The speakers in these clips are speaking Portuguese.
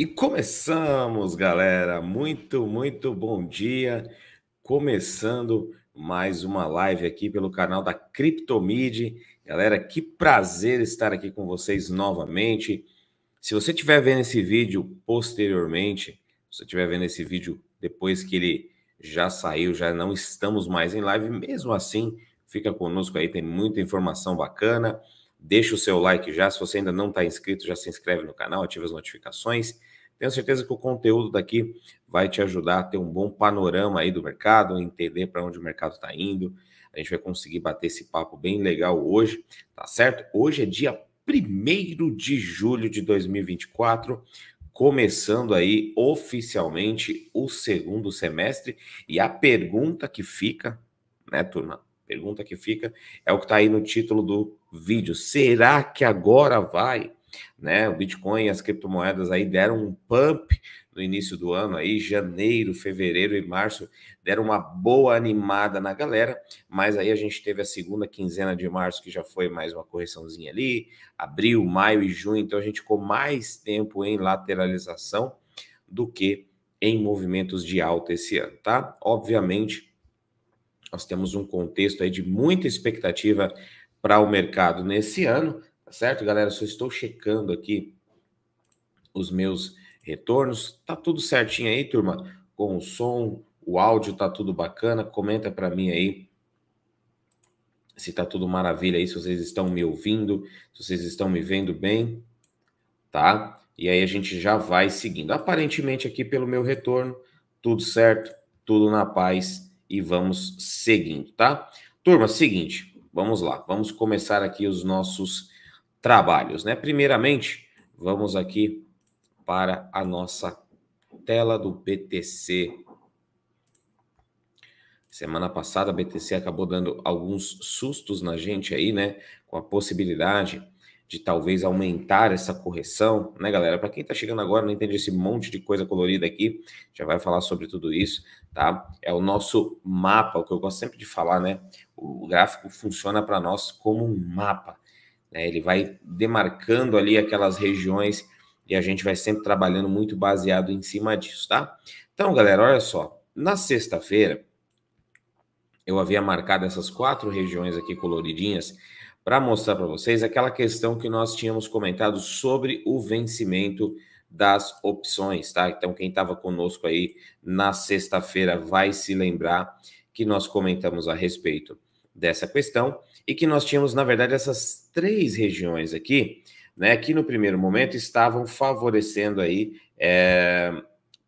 E começamos, galera. Muito, muito bom dia. Começando mais uma live aqui pelo canal da Criptomid. Galera, que prazer estar aqui com vocês novamente. Se você estiver vendo esse vídeo posteriormente, se você estiver vendo esse vídeo depois que ele já saiu, já não estamos mais em live, mesmo assim, fica conosco aí, tem muita informação bacana. Deixa o seu like já, se você ainda não está inscrito, já se inscreve no canal, ativa as notificações tenho certeza que o conteúdo daqui vai te ajudar a ter um bom panorama aí do mercado, entender para onde o mercado está indo. A gente vai conseguir bater esse papo bem legal hoje, tá certo? Hoje é dia 1 de julho de 2024, começando aí oficialmente o segundo semestre. E a pergunta que fica, né, turma? Pergunta que fica é o que está aí no título do vídeo. Será que agora vai? Né? O Bitcoin e as criptomoedas aí deram um pump no início do ano aí, janeiro, fevereiro e março deram uma boa animada na galera, mas aí a gente teve a segunda quinzena de março que já foi mais uma correçãozinha ali, abril, maio e junho, então a gente ficou mais tempo em lateralização do que em movimentos de alta esse ano, tá? Obviamente, nós temos um contexto aí de muita expectativa para o mercado nesse ano, Tá certo, galera? Só estou checando aqui os meus retornos. Tá tudo certinho aí, turma? Com o som, o áudio tá tudo bacana. Comenta para mim aí se tá tudo maravilha aí, se vocês estão me ouvindo, se vocês estão me vendo bem, tá? E aí a gente já vai seguindo. Aparentemente aqui pelo meu retorno, tudo certo, tudo na paz e vamos seguindo, tá? Turma, seguinte, vamos lá, vamos começar aqui os nossos trabalhos, né? Primeiramente, vamos aqui para a nossa tela do BTC. Semana passada a BTC acabou dando alguns sustos na gente aí, né? Com a possibilidade de talvez aumentar essa correção, né, galera? Para quem tá chegando agora, não entende esse monte de coisa colorida aqui, já vai falar sobre tudo isso, tá? É o nosso mapa, o que eu gosto sempre de falar, né? O gráfico funciona para nós como um mapa. Né? Ele vai demarcando ali aquelas regiões e a gente vai sempre trabalhando muito baseado em cima disso, tá? Então, galera, olha só. Na sexta-feira, eu havia marcado essas quatro regiões aqui coloridinhas para mostrar para vocês aquela questão que nós tínhamos comentado sobre o vencimento das opções, tá? Então, quem estava conosco aí na sexta-feira vai se lembrar que nós comentamos a respeito dessa questão e que nós tínhamos, na verdade, essas três regiões aqui, né, que no primeiro momento estavam favorecendo aí, é,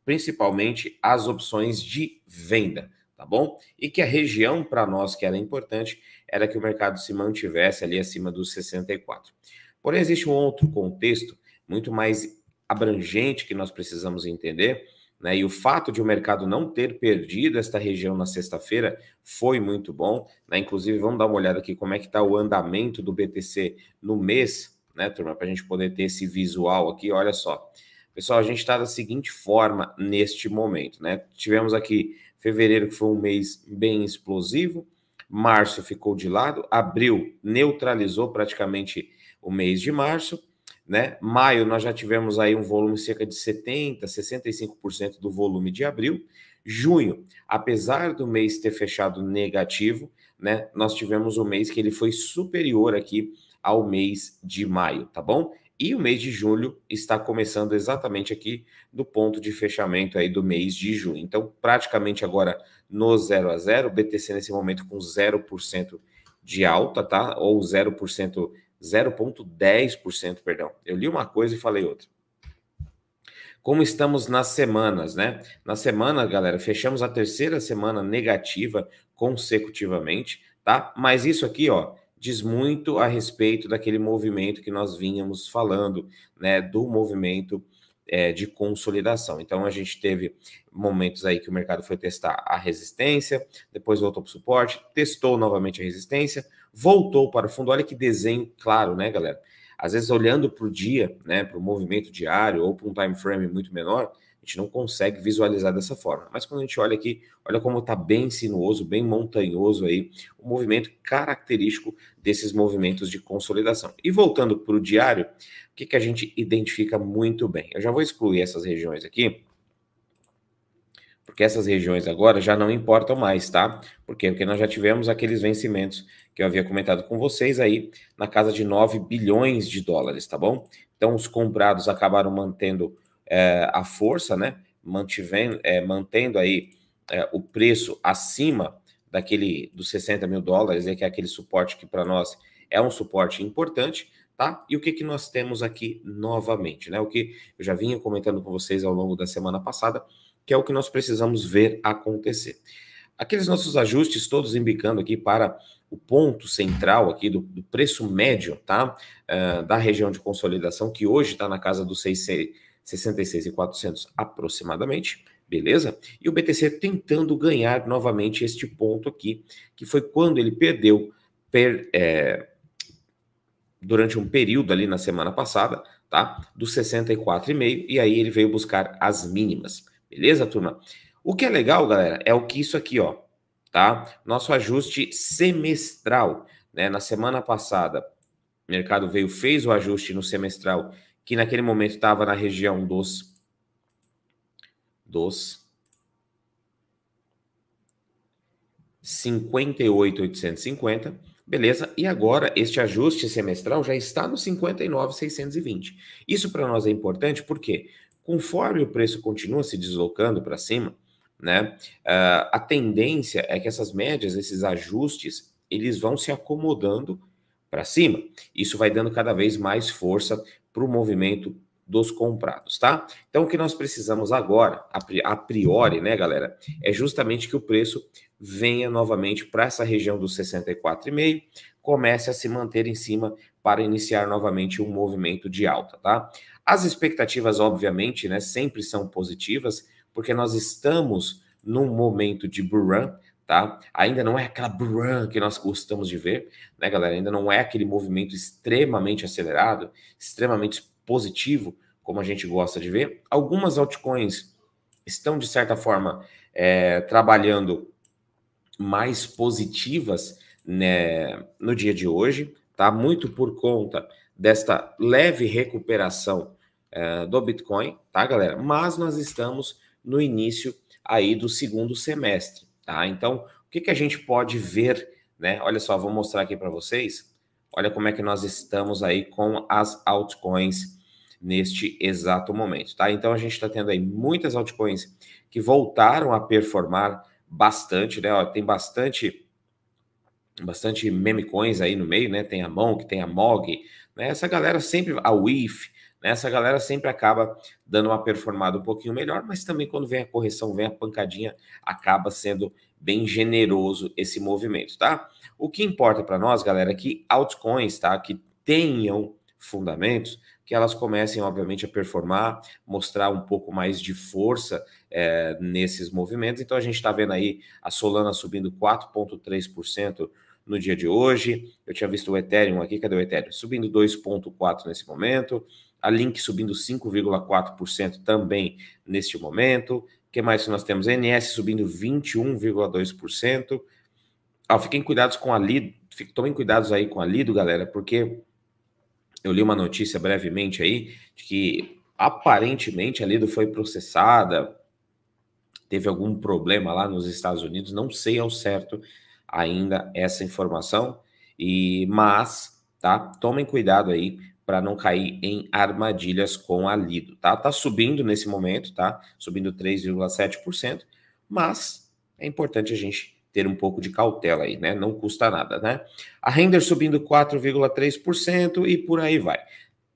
principalmente as opções de venda, tá bom? E que a região para nós que era importante era que o mercado se mantivesse ali acima dos 64. Porém, existe um outro contexto muito mais abrangente que nós precisamos entender, né? E o fato de o mercado não ter perdido esta região na sexta-feira foi muito bom. Né? Inclusive, vamos dar uma olhada aqui como é que está o andamento do BTC no mês, né, turma? Para a gente poder ter esse visual aqui. Olha só. Pessoal, a gente está da seguinte forma neste momento, né? Tivemos aqui fevereiro, que foi um mês bem explosivo, março ficou de lado, abril neutralizou praticamente o mês de março, né? Maio nós já tivemos aí um volume cerca de 70, 65% do volume de abril. Junho, apesar do mês ter fechado negativo, né? Nós tivemos um mês que ele foi superior aqui ao mês de maio, tá bom? E o mês de julho está começando exatamente aqui do ponto de fechamento aí do mês de junho. Então, praticamente agora no 0 a 0, BTC nesse momento com 0% de alta, tá? Ou 0% 0,10%, perdão. Eu li uma coisa e falei outra. Como estamos nas semanas, né? Na semana, galera, fechamos a terceira semana negativa consecutivamente, tá? Mas isso aqui, ó, diz muito a respeito daquele movimento que nós vínhamos falando, né? Do movimento é, de consolidação. Então a gente teve momentos aí que o mercado foi testar a resistência, depois voltou para o suporte, testou novamente a resistência, voltou para o fundo. Olha que desenho claro, né, galera? Às vezes olhando para o dia, né, para o movimento diário ou para um time frame muito menor, A gente não consegue visualizar dessa forma. Mas quando a gente olha aqui, olha como está bem sinuoso, bem montanhoso aí, o movimento característico desses movimentos de consolidação. E voltando para o diário, o que, que a gente identifica muito bem? Eu já vou excluir essas regiões aqui, porque essas regiões agora já não importam mais, tá? Por quê? Porque nós já tivemos aqueles vencimentos que eu havia comentado com vocês aí, na casa de 9 bilhões de dólares, tá bom? Então, os comprados acabaram mantendo é, a força, né? Mantivendo, é, mantendo aí é, o preço acima daquele dos 60 mil dólares, é que é aquele suporte que para nós é um suporte importante, tá? E o que, que nós temos aqui novamente, né? O que eu já vinha comentando com vocês ao longo da semana passada, que é o que nós precisamos ver acontecer. Aqueles nossos ajustes todos indicando aqui para o ponto central aqui do, do preço médio, tá? Uh, da região de consolidação, que hoje está na casa dos 66,400 aproximadamente, beleza? E o BTC tentando ganhar novamente este ponto aqui, que foi quando ele perdeu per, é, durante um período ali na semana passada, tá? Dos 64,5, e aí ele veio buscar as mínimas. Beleza, turma? O que é legal, galera, é o que isso aqui, ó, tá? Nosso ajuste semestral, né? Na semana passada, o mercado veio, fez o ajuste no semestral, que naquele momento estava na região dos dos 58,850, beleza? E agora este ajuste semestral já está no 59,620. Isso para nós é importante porque conforme o preço continua se deslocando para cima, né, uh, a tendência é que essas médias, esses ajustes, eles vão se acomodando para cima. Isso vai dando cada vez mais força para o movimento dos comprados, tá? Então, o que nós precisamos agora, a priori, né, galera, é justamente que o preço venha novamente para essa região dos 64,5, comece a se manter em cima para iniciar novamente um movimento de alta, tá? As expectativas, obviamente, né, sempre são positivas, porque nós estamos num momento de burn, tá? Ainda não é aquela burn que nós gostamos de ver, né, galera? Ainda não é aquele movimento extremamente acelerado, extremamente positivo, como a gente gosta de ver. Algumas altcoins estão, de certa forma, é, trabalhando mais positivas né, no dia de hoje, tá? Muito por conta desta leve recuperação uh, do Bitcoin, tá, galera? Mas nós estamos no início aí do segundo semestre, tá? Então, o que, que a gente pode ver, né? Olha só, vou mostrar aqui para vocês. Olha como é que nós estamos aí com as altcoins neste exato momento, tá? Então, a gente está tendo aí muitas altcoins que voltaram a performar bastante, né? Tem bastante bastante meme coins aí no meio, né? Tem a Monk, tem a Mog, né? Essa galera sempre, a WIF? Essa galera sempre acaba dando uma performada um pouquinho melhor, mas também quando vem a correção, vem a pancadinha, acaba sendo bem generoso esse movimento, tá? O que importa para nós, galera, é que altcoins, tá? Que tenham fundamentos, que elas comecem, obviamente, a performar, mostrar um pouco mais de força é, nesses movimentos. Então, a gente está vendo aí a Solana subindo 4,3% no dia de hoje. Eu tinha visto o Ethereum aqui, cadê o Ethereum? Subindo 2,4% nesse momento. A Link subindo 5,4% também neste momento. O que mais nós temos? A NS subindo 21,2%. Ah, fiquem cuidados com a Lido, tomem cuidados aí com a Lido, galera, porque eu li uma notícia brevemente aí de que aparentemente a Lido foi processada, teve algum problema lá nos Estados Unidos, não sei ao certo ainda essa informação, e mas, tá? Tomem cuidado aí para não cair em armadilhas com a Lido, tá? Tá subindo nesse momento, tá? Subindo 3,7%, mas é importante a gente ter um pouco de cautela aí, né? Não custa nada, né? A render subindo 4,3% e por aí vai.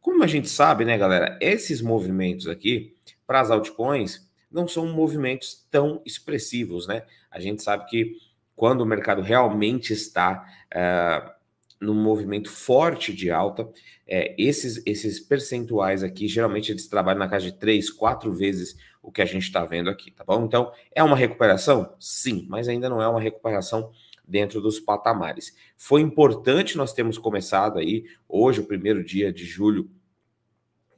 Como a gente sabe, né, galera, esses movimentos aqui para as altcoins não são movimentos tão expressivos, né? A gente sabe que quando o mercado realmente está uh, num movimento forte de alta, é, esses, esses percentuais aqui, geralmente eles trabalham na casa de três, quatro vezes o que a gente está vendo aqui, tá bom? Então, é uma recuperação? Sim, mas ainda não é uma recuperação dentro dos patamares. Foi importante nós termos começado aí, hoje, o primeiro dia de julho,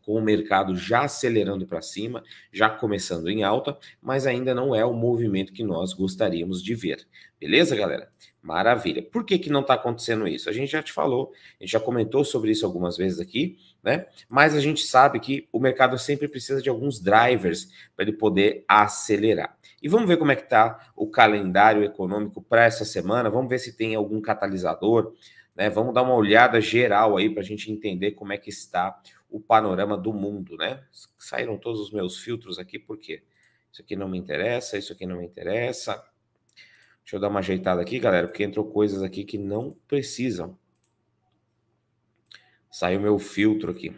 com o mercado já acelerando para cima, já começando em alta, mas ainda não é o movimento que nós gostaríamos de ver. Beleza, galera? Maravilha. Por que, que não está acontecendo isso? A gente já te falou, a gente já comentou sobre isso algumas vezes aqui, né? Mas a gente sabe que o mercado sempre precisa de alguns drivers para ele poder acelerar. E vamos ver como é que está o calendário econômico para essa semana. Vamos ver se tem algum catalisador. Né? Vamos dar uma olhada geral aí para a gente entender como é que está o panorama do mundo, né? Saíram todos os meus filtros aqui, por quê? Isso aqui não me interessa, isso aqui não me interessa. Deixa eu dar uma ajeitada aqui, galera, porque entrou coisas aqui que não precisam. Saiu meu filtro aqui.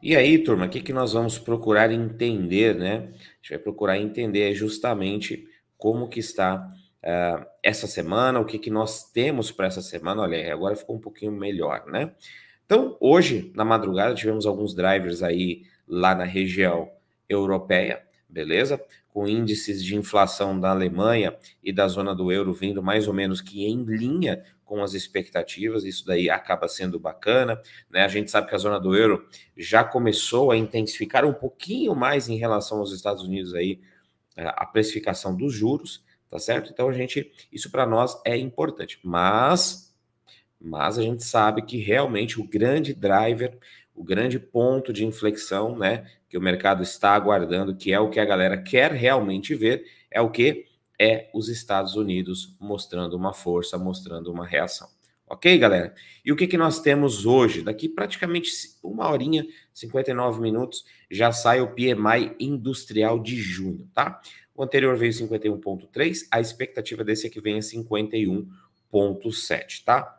E aí, turma, o que, que nós vamos procurar entender, né? A gente vai procurar entender justamente como que está uh, essa semana, o que, que nós temos para essa semana. Olha, agora ficou um pouquinho melhor, né? Então, hoje, na madrugada, tivemos alguns drivers aí lá na região europeia, beleza? Com índices de inflação da Alemanha e da zona do euro vindo mais ou menos que em linha com as expectativas, isso daí acaba sendo bacana, né? A gente sabe que a zona do euro já começou a intensificar um pouquinho mais em relação aos Estados Unidos aí é, a precificação dos juros, tá certo? Então a gente, isso para nós é importante, mas, mas a gente sabe que realmente o grande driver, o grande ponto de inflexão, né, que o mercado está aguardando, que é o que a galera quer realmente ver, é o que é os Estados Unidos mostrando uma força, mostrando uma reação. Ok, galera? E o que, que nós temos hoje? Daqui praticamente uma horinha, 59 minutos, já sai o PMI industrial de junho, tá? O anterior veio 51,3, a expectativa desse aqui vem a 51,7, tá?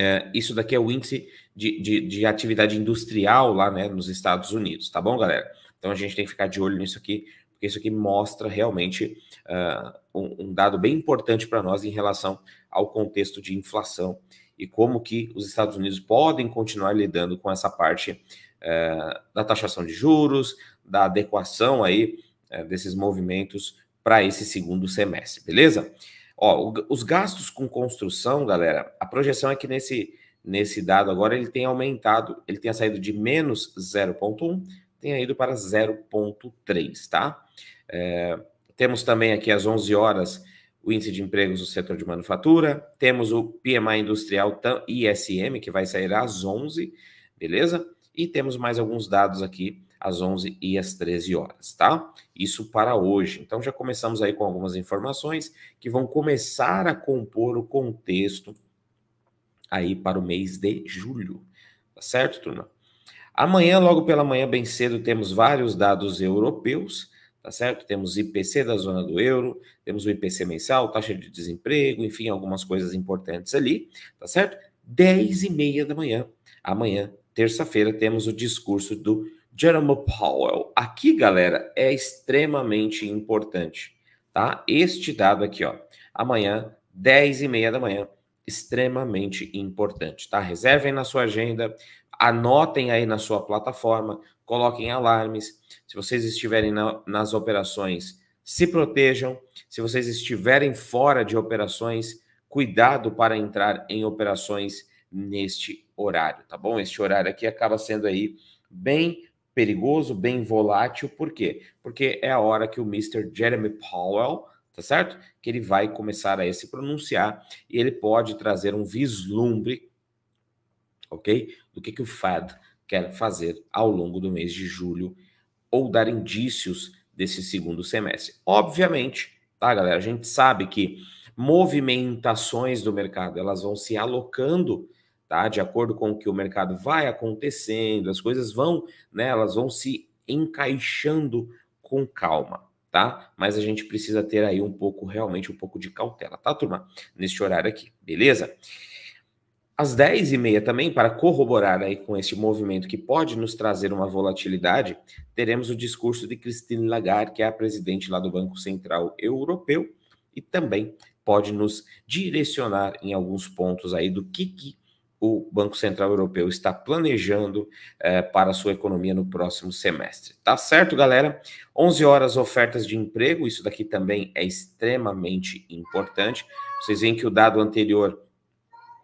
É, isso daqui é o índice de, de, de, atividade industrial lá né, nos Estados Unidos, tá bom, galera? Então a gente tem que ficar de olho nisso aqui, porque isso aqui mostra realmente uh, um, um, dado bem importante para nós em relação ao contexto de inflação e como que os Estados Unidos podem continuar lidando com essa parte uh, da taxação de juros, da adequação aí uh, desses movimentos para esse segundo semestre, beleza? Ó, os gastos com construção, galera, a projeção é que nesse, nesse dado agora ele tem aumentado, ele tenha saído de menos 0,1 tenha ido para 0,3, tá? É, temos também aqui às 11 horas o índice de empregos do setor de manufatura, temos o PMI industrial ISM, que vai sair às 11, beleza? E temos mais alguns dados aqui às 11 e às 13 horas, tá? Isso para hoje. Então já começamos aí com algumas informações que vão começar a compor o contexto aí para o mês de julho. Tá certo, turma? Amanhã, logo pela manhã, bem cedo, temos vários dados europeus, tá certo? Temos IPC da zona do euro, temos o IPC mensal, taxa de desemprego, enfim, algumas coisas importantes ali, tá certo? 10 e meia da manhã, amanhã, terça-feira, temos o discurso do Jerome Powell. Aqui, galera, é extremamente importante, tá? Este dado aqui, ó, amanhã, 10 e meia da manhã, extremamente importante, tá? Reservem na sua agenda, anotem aí na sua plataforma, coloquem alarmes. Se vocês estiverem na, nas operações, se protejam. Se vocês estiverem fora de operações, cuidado para entrar em operações neste horário, tá bom? Este horário aqui acaba sendo aí bem perigoso, bem volátil, por quê? Porque é a hora que o Mr. Jeremy Powell, tá certo? Que ele vai começar a se pronunciar e ele pode trazer um vislumbre ok? Do que, que o Fed quer fazer ao longo do mês de julho ou dar indícios desse segundo semestre. Obviamente, tá, galera? A gente sabe que movimentações do mercado elas vão se alocando, tá? De acordo com o que o mercado vai acontecendo, as coisas vão, né? Elas vão se encaixando com calma, tá? Mas a gente precisa ter aí um pouco, realmente um pouco de cautela, tá, turma? Neste horário aqui, beleza? Às 10 e meia também, para corroborar aí com este movimento que pode nos trazer uma volatilidade, teremos o discurso de Christine Lagarde, que é a presidente lá do Banco Central Europeu, e também pode nos direcionar em alguns pontos aí do que, que o Banco Central Europeu está planejando é, para a sua economia no próximo semestre. Tá certo, galera? 11 horas ofertas de emprego, isso daqui também é extremamente importante. Vocês veem que o dado anterior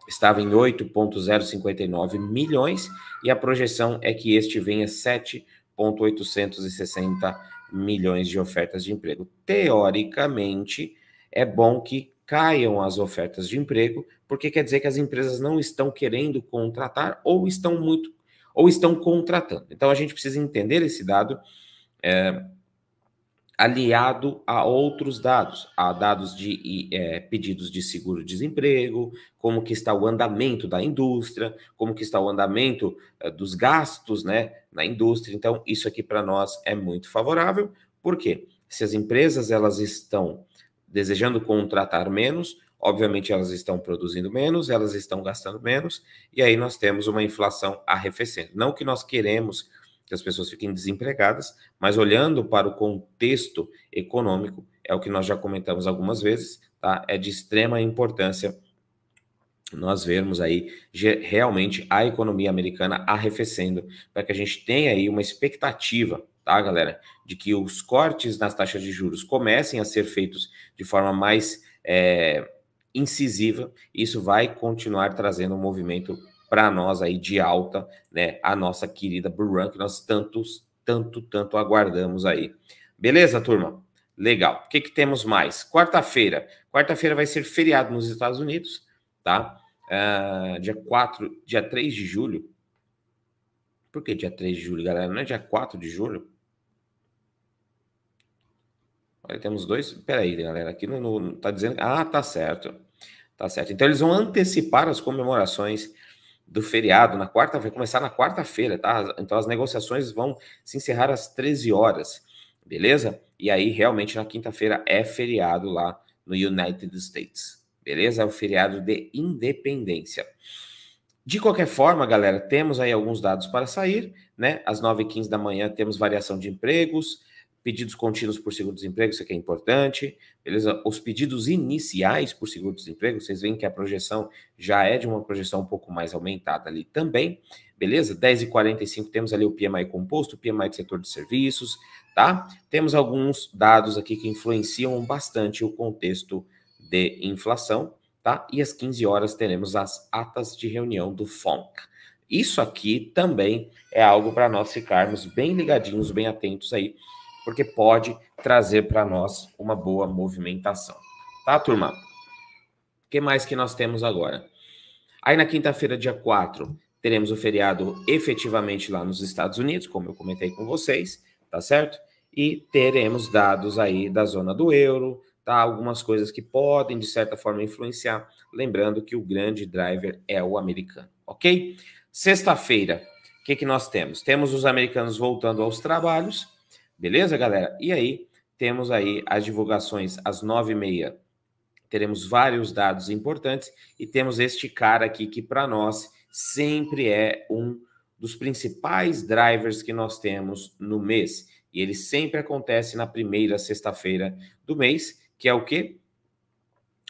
estava em 8,059 milhões e a projeção é que este venha 7,860 milhões de ofertas de emprego. Teoricamente, é bom que caiam as ofertas de emprego, porque quer dizer que as empresas não estão querendo contratar ou estão muito ou estão contratando. Então a gente precisa entender esse dado é, aliado a outros dados, a dados de é, pedidos de seguro-desemprego, como que está o andamento da indústria, como que está o andamento é, dos gastos, né, na indústria. Então, isso aqui para nós é muito favorável, porque se as empresas elas estão desejando contratar menos, obviamente elas estão produzindo menos, elas estão gastando menos, e aí nós temos uma inflação arrefecendo. Não que nós queremos que as pessoas fiquem desempregadas, mas olhando para o contexto econômico, é o que nós já comentamos algumas vezes, tá? É de extrema importância nós vermos aí realmente a economia americana arrefecendo, para que a gente tenha aí uma expectativa, tá, galera, de que os cortes nas taxas de juros comecem a ser feitos de forma mais é, incisiva. Isso vai continuar trazendo um movimento para nós aí de alta, né? A nossa querida Buran, que nós tantos, tanto, tanto aguardamos aí. Beleza, turma? Legal. O que, que temos mais? Quarta-feira. Quarta-feira vai ser feriado nos Estados Unidos, tá? Uh, dia 4, dia 3 de julho. Por que dia 3 de julho, galera? Não é dia 4 de julho? Olha, temos dois. Peraí, galera. Aqui no, no, tá dizendo. Ah, tá certo. Tá certo. Então eles vão antecipar as comemorações do feriado na quarta, vai começar na quarta-feira, tá? Então as negociações vão se encerrar às 13 horas, beleza? E aí realmente na quinta-feira é feriado lá no United States, beleza? É o feriado de independência. De qualquer forma, galera, temos aí alguns dados para sair, né? Às 9h15 da manhã temos variação de empregos, pedidos contínuos por seguro-desemprego, isso aqui é importante, beleza? Os pedidos iniciais por seguro-desemprego, vocês veem que a projeção já é de uma projeção um pouco mais aumentada ali também, beleza? 10 e 45 temos ali o PMI composto, o PMI do setor de serviços, tá? Temos alguns dados aqui que influenciam bastante o contexto de inflação, tá? E às 15 horas teremos as atas de reunião do FONC. Isso aqui também é algo para nós ficarmos bem ligadinhos, bem atentos aí, porque pode trazer para nós uma boa movimentação. Tá, turma? O que mais que nós temos agora? Aí na quinta-feira, dia 4, teremos o feriado efetivamente lá nos Estados Unidos, como eu comentei com vocês, tá certo? E teremos dados aí da zona do euro, tá? Algumas coisas que podem, de certa forma, influenciar. Lembrando que o grande driver é o americano, ok? Sexta-feira, o que, que nós temos? Temos os americanos voltando aos trabalhos, Beleza, galera? E aí, temos aí as divulgações às nove e meia. Teremos vários dados importantes e temos este cara aqui que para nós sempre é um dos principais drivers que nós temos no mês. E ele sempre acontece na primeira sexta-feira do mês, que é o quê?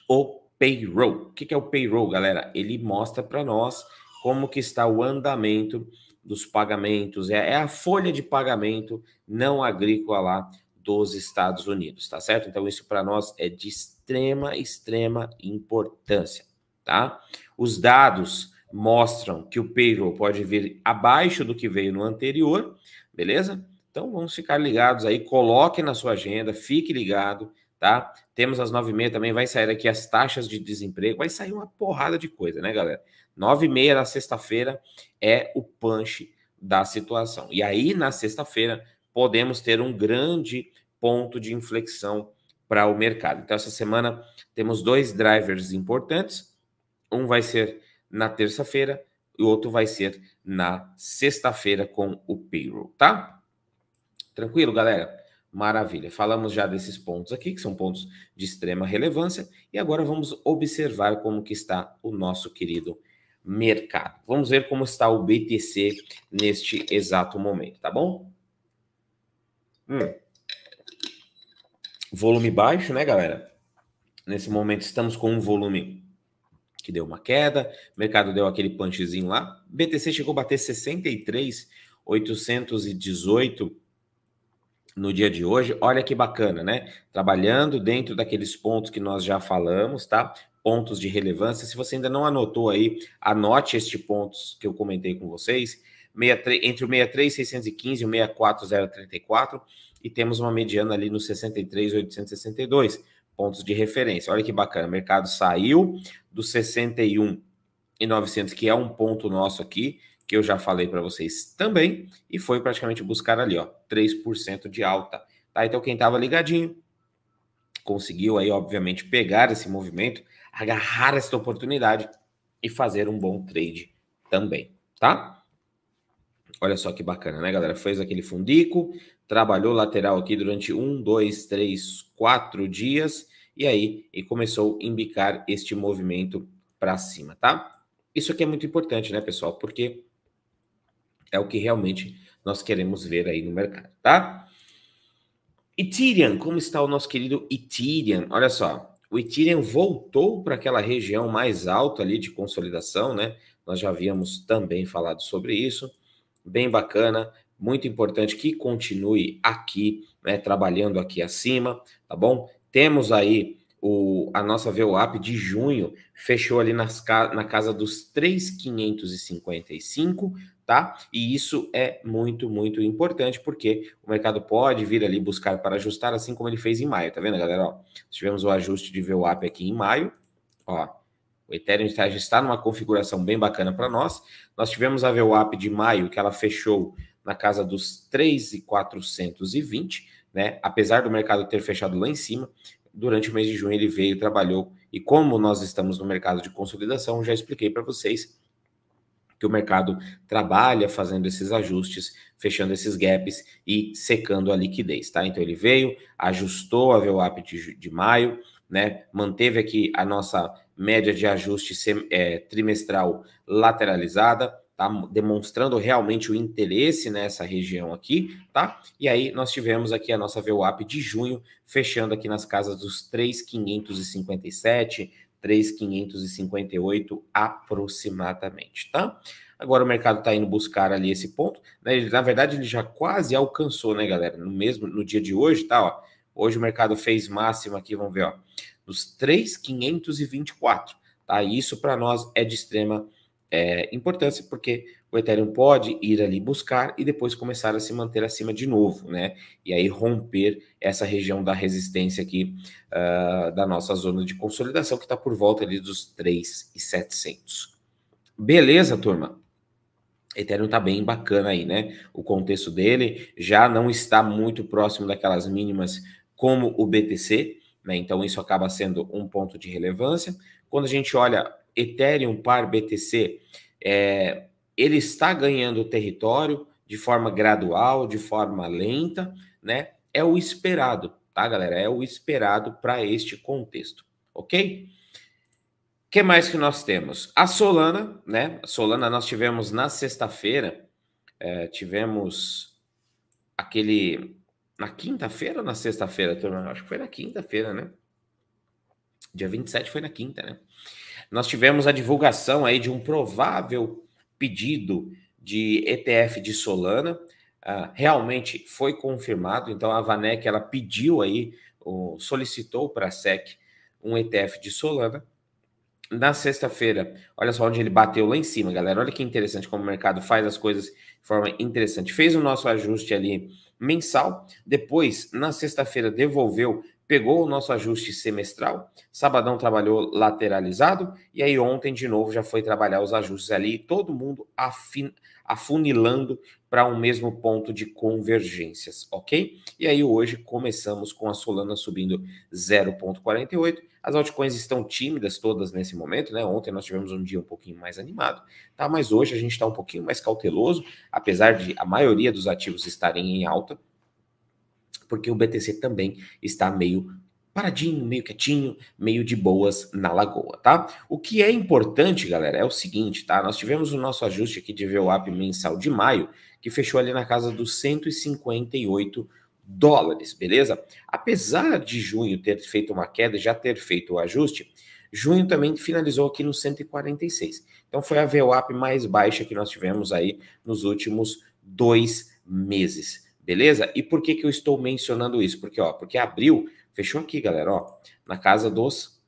O payroll. O que é o payroll, galera? Ele mostra para nós como que está o andamento dos pagamentos, é, é a folha de pagamento não agrícola lá dos Estados Unidos, tá certo? Então, isso para nós é de extrema, extrema importância, tá? Os dados mostram que o payroll pode vir abaixo do que veio no anterior, beleza? Então, vamos ficar ligados aí, coloque na sua agenda, fique ligado, tá? Temos às nove e meia também, vai sair aqui as taxas de desemprego, vai sair uma porrada de coisa, né, galera? Nove e meia na sexta-feira é o punch da situação. E aí, na sexta-feira, podemos ter um grande ponto de inflexão para o mercado. Então, essa semana temos dois drivers importantes. Um vai ser na terça-feira e o outro vai ser na sexta-feira com o payroll, tá? Tranquilo, galera? Maravilha. Falamos já desses pontos aqui, que são pontos de extrema relevância, e agora vamos observar como que está o nosso querido mercado. Vamos ver como está o BTC neste exato momento, tá bom? Hum. Volume baixo, né, galera? Nesse momento estamos com um volume que deu uma queda, o mercado deu aquele punchzinho lá, BTC chegou a bater 63,818 no dia de hoje. Olha que bacana, né? Trabalhando dentro daqueles pontos que nós já falamos, tá? Pontos de relevância. Se você ainda não anotou aí, anote estes pontos que eu comentei com vocês. 63, entre o 63,615 e o 64,034 e temos uma mediana ali no 63,862 pontos de referência. Olha que bacana, o mercado saiu do 61,900, que é um ponto nosso aqui, que eu já falei para vocês também, e foi praticamente buscar ali, ó, 3% de alta. Tá? Então, quem estava ligadinho conseguiu aí, obviamente, pegar esse movimento, agarrar essa oportunidade e fazer um bom trade também, tá? Olha só que bacana, né, galera? Fez aquele fundico, trabalhou lateral aqui durante um, dois, três, quatro dias, e aí e começou a embicar este movimento para cima, tá? Isso aqui é muito importante, né, pessoal? Porque é o que realmente nós queremos ver aí no mercado, tá? Ethereum, como está o nosso querido Ethereum? Olha só, o Ethereum voltou para aquela região mais alta ali de consolidação, né? Nós já havíamos também falado sobre isso. Bem bacana, muito importante que continue aqui, né, trabalhando aqui acima, tá bom? Temos aí o, a nossa VWAP de junho, fechou ali nas, na casa dos 3,555, tá? E isso é muito, muito importante, porque o mercado pode vir ali buscar para ajustar, assim como ele fez em maio, tá vendo, galera? Ó, tivemos o ajuste de VWAP aqui em maio, ó, o Ethereum já está numa configuração bem bacana para nós. Nós tivemos a VWAP de maio, que ela fechou na casa dos 3,420, né? Apesar do mercado ter fechado lá em cima, durante o mês de junho ele veio, trabalhou, e como nós estamos no mercado de consolidação, já expliquei para vocês que o mercado trabalha fazendo esses ajustes, fechando esses gaps e secando a liquidez, tá? Então ele veio, ajustou a VWAP de, de maio, né? Manteve aqui a nossa média de ajuste é, trimestral lateralizada, tá? Demonstrando realmente o interesse nessa região aqui, tá? E aí nós tivemos aqui a nossa VWAP de junho, fechando aqui nas casas dos 3,557, 3,558 aproximadamente, tá? Agora o mercado está indo buscar ali esse ponto, né? na verdade ele já quase alcançou, né, galera? No mesmo no dia de hoje, tá? Ó, hoje o mercado fez máximo aqui, vamos ver, ó, nos 3,524, tá? Isso para nós é de extrema é, importância, porque o Ethereum pode ir ali buscar e depois começar a se manter acima de novo, né? E aí romper essa região da resistência aqui uh, da nossa zona de consolidação, que está por volta ali dos 3,700. Beleza, turma? Ethereum está bem bacana aí, né? O contexto dele já não está muito próximo daquelas mínimas como o BTC, né? Então isso acaba sendo um ponto de relevância. Quando a gente olha Ethereum par BTC, é, ele está ganhando território de forma gradual, de forma lenta, né? É o esperado, tá, galera? É o esperado para este contexto, ok? O que mais que nós temos? A Solana, né? A Solana nós tivemos na sexta-feira, é, tivemos aquele. Na quinta-feira ou na sexta-feira, turma? Acho que foi na quinta-feira, né? Dia 27 foi na quinta, né? Nós tivemos a divulgação aí de um provável pedido de ETF de Solana. Uh, realmente foi confirmado, então a Vanek ela pediu aí, solicitou para a SEC um ETF de Solana. Na sexta-feira, olha só onde ele bateu lá em cima, galera. Olha que interessante como o mercado faz as coisas de forma interessante. Fez o nosso ajuste ali mensal, depois, na sexta-feira, devolveu pegou o nosso ajuste semestral, sabadão trabalhou lateralizado, e aí ontem de novo já foi trabalhar os ajustes ali, todo mundo afin, afunilando para um mesmo ponto de convergências, ok? E aí hoje começamos com a Solana subindo 0,48. As altcoins estão tímidas todas nesse momento, né? Ontem nós tivemos um dia um pouquinho mais animado, tá? Mas hoje a gente está um pouquinho mais cauteloso, apesar de a maioria dos ativos estarem em alta, porque o BTC também está meio paradinho, meio quietinho, meio de boas na lagoa, tá? O que é importante, galera, é o seguinte, tá? Nós tivemos o nosso ajuste aqui de VWAP mensal de maio, que fechou ali na casa dos 158 dólares, beleza? Apesar de junho ter feito uma queda, já ter feito o ajuste, Junho também finalizou aqui no 146. Então foi a VWAP mais baixa que nós tivemos aí nos últimos dois meses. Beleza? E por que, que eu estou mencionando isso? Porque, ó, porque abril fechou aqui, galera, ó, na casa dos.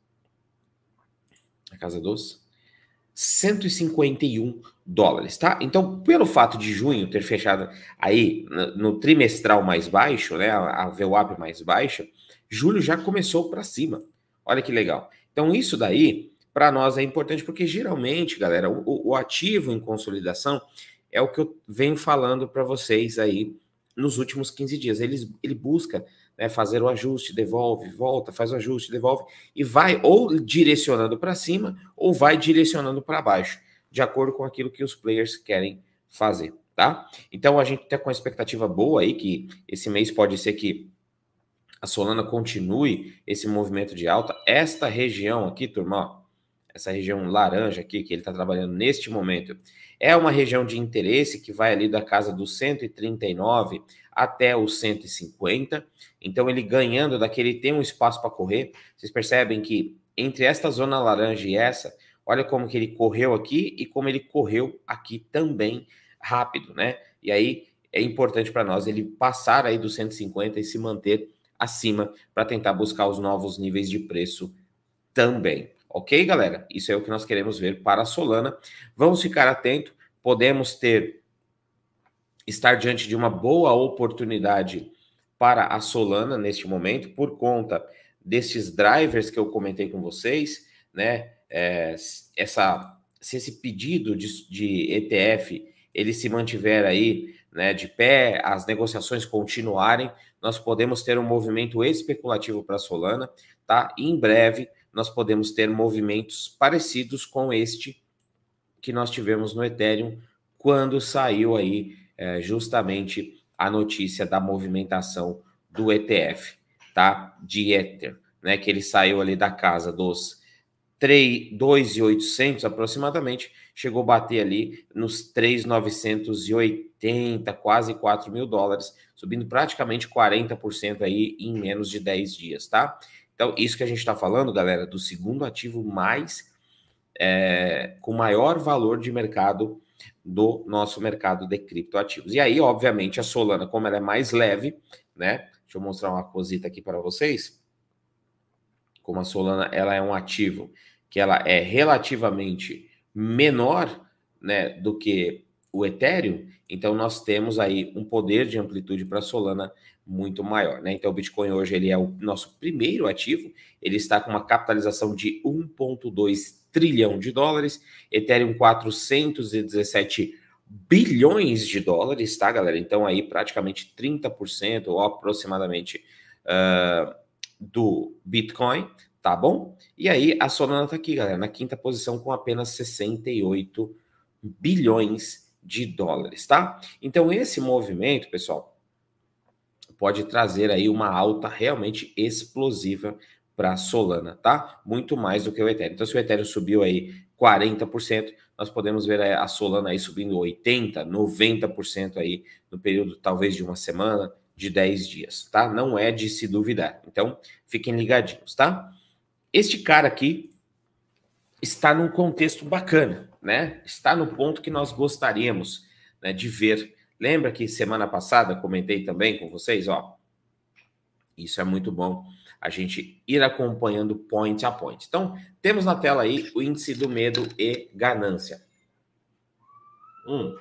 Na casa dos 151 dólares, tá? Então, pelo fato de junho ter fechado aí no, trimestral mais baixo, né, a VWAP mais baixa, julho já começou para cima. Olha que legal. Então, isso daí, para nós é importante, porque geralmente, galera, o, o ativo em consolidação é o que eu venho falando para vocês aí nos últimos 15 dias. Ele, ele busca né, fazer o ajuste, devolve, volta, faz o ajuste, devolve, e vai ou direcionando para cima ou vai direcionando para baixo, de acordo com aquilo que os players querem fazer, tá? Então a gente está com uma expectativa boa aí que esse mês pode ser que a Solana continue esse movimento de alta. Esta região aqui, turma, ó, essa região laranja aqui que ele está trabalhando neste momento, é uma região de interesse que vai ali da casa dos 139 até os 150. Então, ele ganhando daqui, ele tem um espaço para correr. Vocês percebem que entre esta zona laranja e essa, olha como que ele correu aqui e como ele correu aqui também rápido, né? E aí é importante para nós ele passar aí dos 150 e se manter acima para tentar buscar os novos níveis de preço também. Ok, galera? Isso é o que nós queremos ver para a Solana. Vamos ficar atento. Podemos ter estar diante de uma boa oportunidade para a Solana neste momento por conta desses drivers que eu comentei com vocês, né? É, essa, se esse pedido de, de ETF ele se mantiver aí, né, de pé, as negociações continuarem, nós podemos ter um movimento especulativo para a Solana, tá? Em breve nós podemos ter movimentos parecidos com este que nós tivemos no Ethereum quando saiu aí é, justamente a notícia da movimentação do ETF, tá? De Ether, né? Que ele saiu ali da casa dos 2.800 aproximadamente, chegou a bater ali nos 3.980, quase 4 mil dólares, subindo praticamente 40% aí em menos de 10 dias, tá? Então, isso que a gente está falando, galera, do segundo ativo mais é, com maior valor de mercado do nosso mercado de criptoativos. E aí, obviamente, a Solana, como ela é mais leve, né? Deixa eu mostrar uma cosita aqui para vocês. Como a Solana ela é um ativo que ela é relativamente menor, né, do que o Ethereum, então nós temos aí um poder de amplitude para Solana muito maior, né? Então o Bitcoin hoje ele é o nosso primeiro ativo, ele está com uma capitalização de 1.2 trilhão de dólares, Ethereum 417 bilhões de dólares, tá, galera? Então aí praticamente 30% ou aproximadamente uh, do Bitcoin, tá bom? E aí a Solana tá aqui, galera, na quinta posição com apenas 68 bilhões de dólares, tá? Então esse movimento, pessoal, pode trazer aí uma alta realmente explosiva para Solana, tá? Muito mais do que o Ethereum. Então, se o Ethereum subiu aí 40%, nós podemos ver a Solana aí subindo 80%, 90% aí no período talvez de uma semana, de 10 dias, tá? Não é de se duvidar. Então, fiquem ligadinhos, tá? Este cara aqui está num contexto bacana, né? Está no ponto que nós gostaríamos né, de ver Lembra que semana passada comentei também com vocês, ó. Isso é muito bom a gente ir acompanhando point a point. Então, temos na tela aí o índice do medo e ganância. Hum.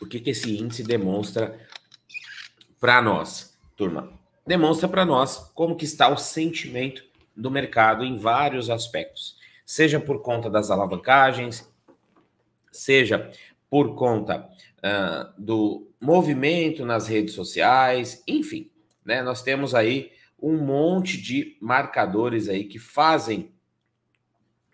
O que, que esse índice demonstra para nós, turma? Demonstra para nós como que está o sentimento do mercado em vários aspectos, seja por conta das alavancagens, seja por conta uh, do movimento nas redes sociais, enfim, né? Nós temos aí um monte de marcadores aí que fazem,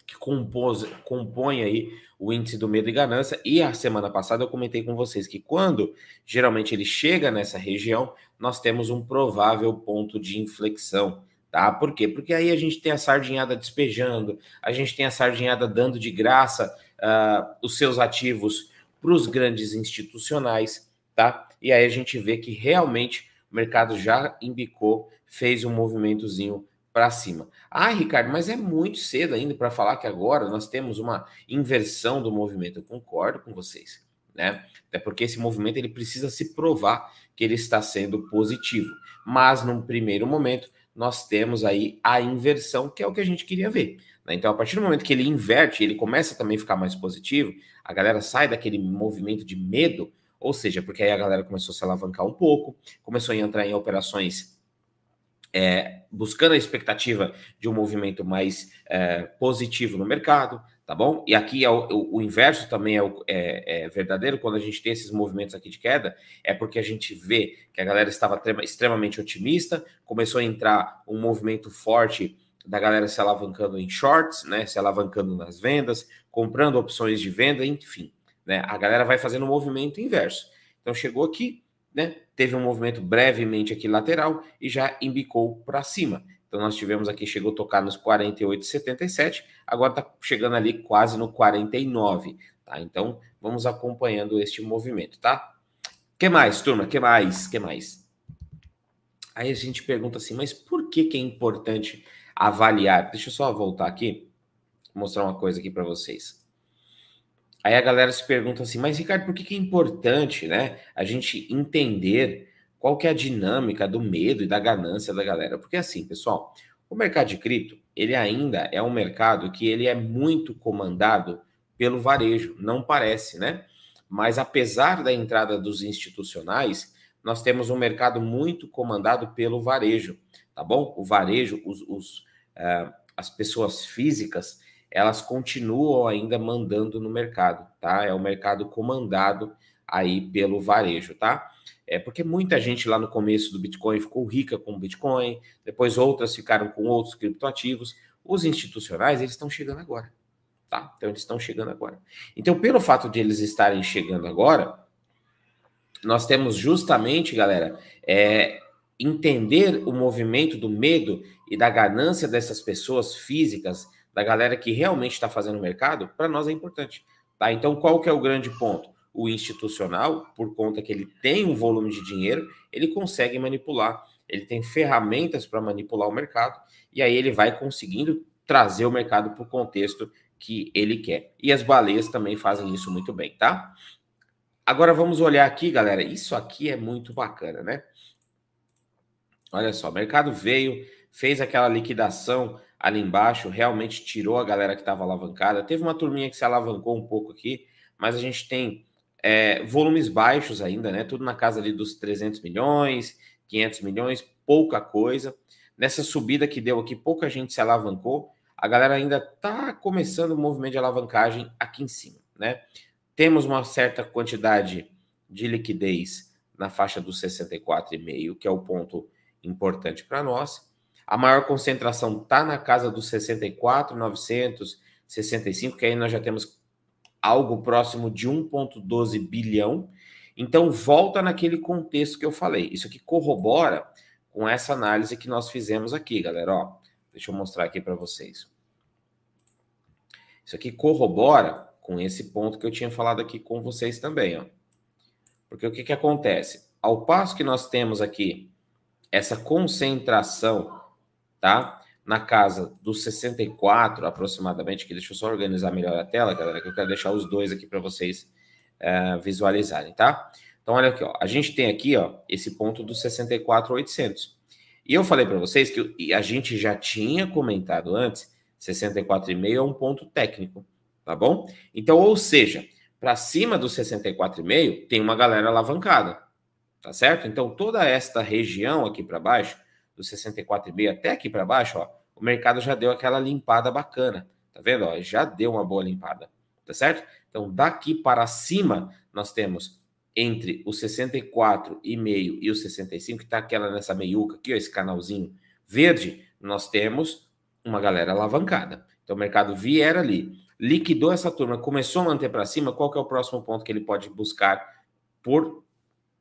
que compôs, compõem aí o índice do medo e ganância. E a semana passada eu comentei com vocês que quando geralmente ele chega nessa região, nós temos um provável ponto de inflexão. Tá? Por quê? Porque aí a gente tem a sardinhada despejando, a gente tem a sardinhada dando de graça uh, os seus ativos para os grandes institucionais, tá? E aí a gente vê que realmente o mercado já embicou, fez um movimentozinho para cima. Ah, Ricardo, mas é muito cedo ainda para falar que agora nós temos uma inversão do movimento. Eu concordo com vocês, né? Até porque esse movimento ele precisa se provar que ele está sendo positivo. Mas num primeiro momento nós temos aí a inversão, que é o que a gente queria ver. Né? Então, a partir do momento que ele inverte, ele começa também a ficar mais positivo, a galera sai daquele movimento de medo, ou seja, porque aí a galera começou a se alavancar um pouco, começou a entrar em operações é, buscando a expectativa de um movimento mais é, positivo no mercado, tá bom? E aqui é o, o, inverso também é, é, é, verdadeiro, quando a gente tem esses movimentos aqui de queda, é porque a gente vê que a galera estava extremamente otimista, começou a entrar um movimento forte da galera se alavancando em shorts, né? Se alavancando nas vendas, comprando opções de venda, enfim, né? A galera vai fazendo um movimento inverso. Então chegou aqui, né? Teve um movimento brevemente aqui lateral e já embicou para cima. Então nós tivemos aqui, chegou a tocar nos 48,77, agora está chegando ali quase no 49, tá? Então vamos acompanhando este movimento, tá? Que mais, turma? Que mais? Que mais? Aí a gente pergunta assim, mas por que que é importante avaliar? Deixa eu só voltar aqui, mostrar uma coisa aqui para vocês. Aí a galera se pergunta assim, mas Ricardo, por que, que é importante, né, a gente entender qual que é a dinâmica do medo e da ganância da galera? Porque assim, pessoal, o mercado de cripto, ele ainda é um mercado que ele é muito comandado pelo varejo, não parece, né? Mas apesar da entrada dos institucionais, nós temos um mercado muito comandado pelo varejo, tá bom? O varejo, os, os uh, as pessoas físicas, elas continuam ainda mandando no mercado, tá? É o mercado comandado aí pelo varejo, tá? É porque muita gente lá no começo do Bitcoin ficou rica com o Bitcoin, depois outras ficaram com outros criptoativos. Os institucionais, eles estão chegando agora, tá? Então eles estão chegando agora. Então, pelo fato de eles estarem chegando agora, nós temos justamente, galera, é, entender o movimento do medo e da ganância dessas pessoas físicas da galera que realmente está fazendo o mercado, para nós é importante. Tá? Então, qual que é o grande ponto? O institucional, por conta que ele tem um volume de dinheiro, ele consegue manipular, ele tem ferramentas para manipular o mercado, e aí ele vai conseguindo trazer o mercado para o contexto que ele quer. E as baleias também fazem isso muito bem, tá? Agora vamos olhar aqui, galera. Isso aqui é muito bacana, né? Olha só, o mercado veio, fez aquela liquidação ali embaixo, realmente tirou a galera que estava alavancada. Teve uma turminha que se alavancou um pouco aqui, mas a gente tem é, volumes baixos ainda, né? Tudo na casa ali dos 300 milhões, 500 milhões, pouca coisa. Nessa subida que deu aqui, pouca gente se alavancou. A galera ainda está começando o movimento de alavancagem aqui em cima, né? Temos uma certa quantidade de liquidez na faixa dos 64,5, que é o ponto importante para nós. A maior concentração está na casa dos 64, 965, que aí nós já temos algo próximo de 1,12 bilhão. Então, volta naquele contexto que eu falei. Isso aqui corrobora com essa análise que nós fizemos aqui, galera. Ó, deixa eu mostrar aqui para vocês. Isso aqui corrobora com esse ponto que eu tinha falado aqui com vocês também, ó. Porque o que, que acontece? Ao passo que nós temos aqui essa concentração tá? Na casa dos 64 aproximadamente, que deixa eu só organizar melhor a tela, galera, que eu quero deixar os dois aqui para vocês uh, visualizarem, tá? Então, olha aqui, ó, a gente tem aqui, ó, esse ponto dos 64,800. E eu falei para vocês que a gente já tinha comentado antes, 64,5 é um ponto técnico, tá bom? Então, ou seja, para cima dos 64,5 tem uma galera alavancada, tá certo? Então, toda esta região aqui para baixo do 64,5 até aqui para baixo, ó, o mercado já deu aquela limpada bacana. Tá vendo? Ó, já deu uma boa limpada. Tá certo? Então, daqui para cima, nós temos entre o 64,5 e o 65, que está aquela nessa meiuca aqui, ó, esse canalzinho verde, nós temos uma galera alavancada. Então, o mercado vier ali, liquidou essa turma, começou a manter para cima, qual que é o próximo ponto que ele pode buscar por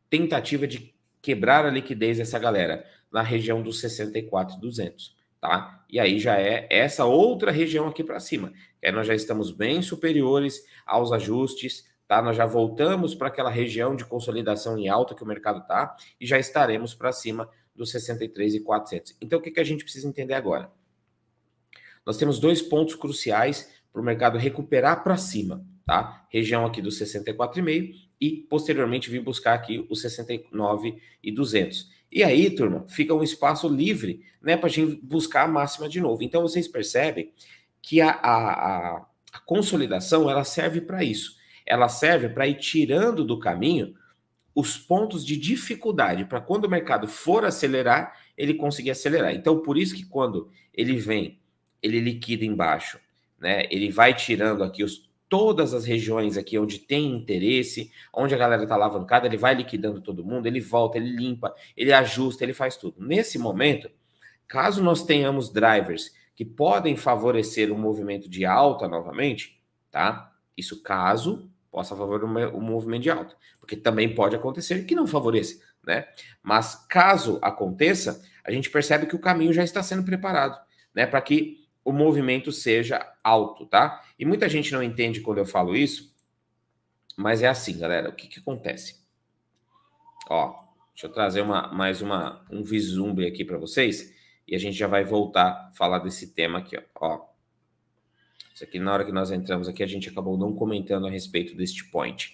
tentativa de quebrar a liquidez dessa galera? na região dos 64,200, tá? E aí já é essa outra região aqui para cima. Nós já estamos bem superiores aos ajustes, tá? Nós já voltamos para aquela região de consolidação em alta que o mercado tá e já estaremos para cima dos 63,400. Então, o que, que a gente precisa entender agora? Nós temos dois pontos cruciais para o mercado recuperar para cima, tá? Região aqui dos 64,5 e posteriormente vir buscar aqui os 69,200. E aí, turma, fica um espaço livre, né, para a gente buscar a máxima de novo. Então, vocês percebem que a, a, a, a consolidação ela serve para isso. Ela serve para ir tirando do caminho os pontos de dificuldade para quando o mercado for acelerar, ele conseguir acelerar. Então, por isso que quando ele vem, ele liquida embaixo, né? Ele vai tirando aqui os, todas as regiões aqui onde tem interesse, onde a galera está alavancada, ele vai liquidando todo mundo, ele volta, ele limpa, ele ajusta, ele faz tudo. Nesse momento, caso nós tenhamos drivers que podem favorecer um movimento de alta novamente, tá? Isso caso possa favorecer o movimento de alta, porque também pode acontecer que não favoreça, né? Mas caso aconteça, a gente percebe que o caminho já está sendo preparado, né, para que o movimento seja alto, tá? E muita gente não entende quando eu falo isso, mas é assim, galera, o que que acontece? Ó, deixa eu trazer uma, mais uma, um vislumbre aqui para vocês, e a gente já vai voltar a falar desse tema aqui, ó. ó isso aqui, na hora que nós entramos aqui, a gente acabou não comentando a respeito deste point.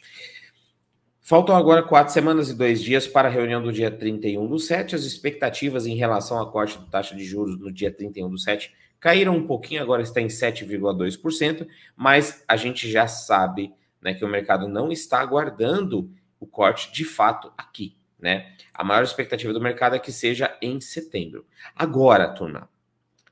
Faltam agora quatro semanas e dois dias para a reunião do dia 31 do 7. As expectativas em relação à corte da taxa de juros no dia 31 do 7 caíram um pouquinho, agora está em 7,2%, mas a gente já sabe né, que o mercado não está aguardando o corte de fato aqui. Né? A maior expectativa do mercado é que seja em setembro. Agora, turma,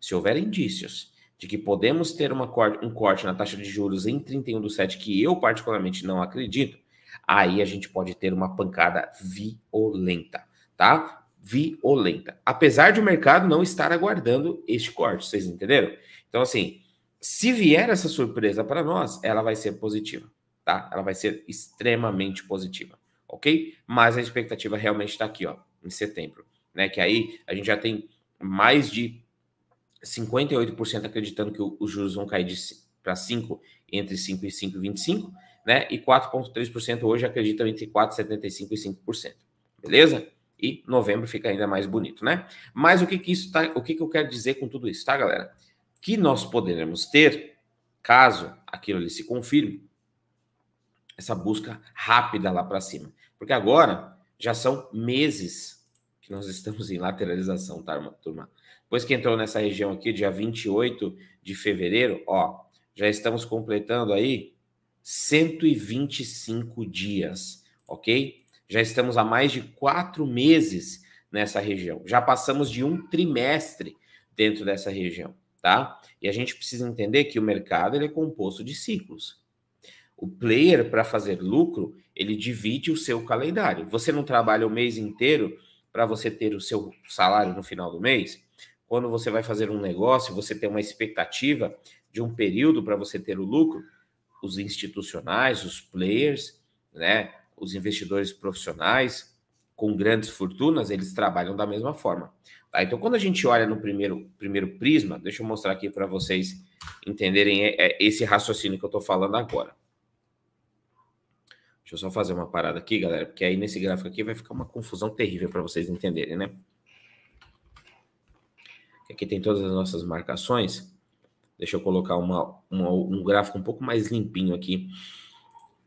se houver indícios de que podemos ter uma corte, um corte na taxa de juros em 31 do 7, que eu particularmente não acredito, aí a gente pode ter uma pancada violenta, tá? Violenta. Apesar de o mercado não estar aguardando este corte, vocês entenderam? Então, assim, se vier essa surpresa para nós, ela vai ser positiva, tá? Ela vai ser extremamente positiva, ok? Mas a expectativa realmente está aqui, ó, em setembro, né? Que aí a gente já tem mais de 58% acreditando que os juros vão cair para 5, entre 5 e 5,25, né? E 4,3% hoje acreditam entre 4,75% e 5%. Beleza? E novembro fica ainda mais bonito, né? Mas o que, que isso tá, o que, que eu quero dizer com tudo isso, tá, galera? Que nós poderemos ter, caso aquilo ali se confirme, essa busca rápida lá para cima. Porque agora já são meses que nós estamos em lateralização, tá, turma? Depois que entrou nessa região aqui, dia 28 de fevereiro, ó, já estamos completando aí 125 dias, ok? Já estamos há mais de quatro meses nessa região. Já passamos de um trimestre dentro dessa região, tá? E a gente precisa entender que o mercado ele é composto de ciclos. O player, para fazer lucro, ele divide o seu calendário. Você não trabalha o mês inteiro para você ter o seu salário no final do mês? quando você vai fazer um negócio, você tem uma expectativa de um período para você ter o lucro, os institucionais, os players, né, os investidores profissionais com grandes fortunas, eles trabalham da mesma forma. Tá? Então, quando a gente olha no primeiro, primeiro prisma, deixa eu mostrar aqui para vocês entenderem é, é, esse raciocínio que eu estou falando agora. Deixa eu só fazer uma parada aqui, galera, porque aí nesse gráfico aqui vai ficar uma confusão terrível para vocês entenderem, né? Aqui tem todas as nossas marcações. Deixa eu colocar uma, uma um gráfico um pouco mais limpinho aqui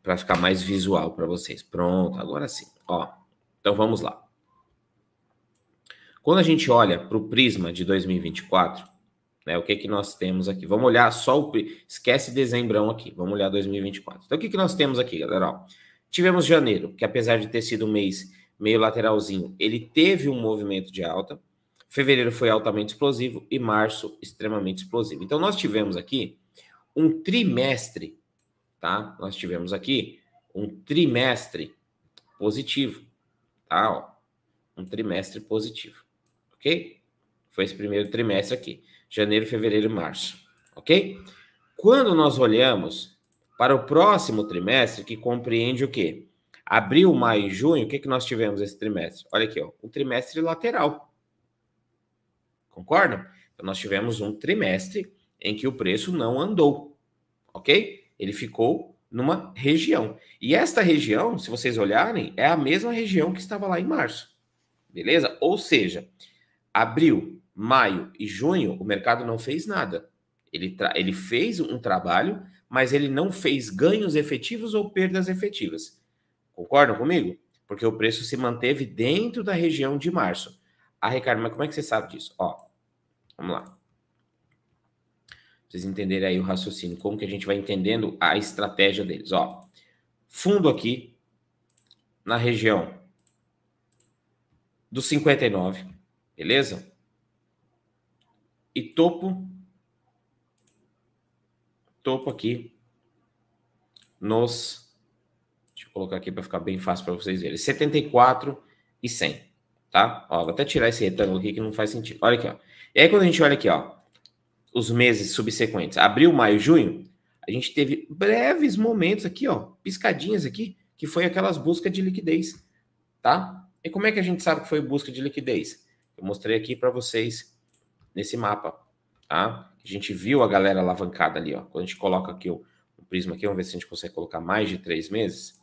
para ficar mais visual para vocês. Pronto, agora sim. Ó, então vamos lá. Quando a gente olha para o prisma de 2024, né, o que que nós temos aqui? Vamos olhar só o esquece dezembrão aqui. Vamos olhar 2024. Então o que que nós temos aqui, galera? Ó, tivemos janeiro, que apesar de ter sido um mês meio lateralzinho, ele teve um movimento de alta. Fevereiro foi altamente explosivo e março extremamente explosivo. Então nós tivemos aqui um trimestre, tá? Nós tivemos aqui um trimestre positivo, tá? Ó, um trimestre positivo, ok? Foi esse primeiro trimestre aqui, janeiro, fevereiro e março, ok? Quando nós olhamos para o próximo trimestre, que compreende o quê? Abril, maio e junho, o que, que nós tivemos esse trimestre? Olha aqui, ó, um trimestre lateral. Concordam? Então, nós tivemos um trimestre em que o preço não andou, ok? Ele ficou numa região. E esta região, se vocês olharem, é a mesma região que estava lá em março. Beleza? Ou seja, abril, maio e junho, o mercado não fez nada. Ele, ele fez um trabalho, mas ele não fez ganhos efetivos ou perdas efetivas. Concordam comigo? Porque o preço se manteve dentro da região de março. Ah, Ricardo, mas como é que você sabe disso? Ó, vamos lá. Vocês entenderem aí o raciocínio, como que a gente vai entendendo a estratégia deles. Ó, fundo aqui, na região do 59, beleza? E topo, topo aqui nos, deixa eu colocar aqui para ficar bem fácil para vocês verem, 74 e 100, tá? Ó, vou até tirar esse retângulo aqui que não faz sentido. Olha aqui, ó. E aí quando a gente olha aqui, ó, os meses subsequentes, abril, maio, junho, a gente teve breves momentos aqui, ó, piscadinhas aqui, que foi aquelas buscas de liquidez, tá? E como é que a gente sabe que foi busca de liquidez? Eu mostrei aqui para vocês nesse mapa, tá? A gente viu a galera alavancada ali, ó. Quando a gente coloca aqui o, o prisma aqui, vamos ver se a gente consegue colocar mais de três meses.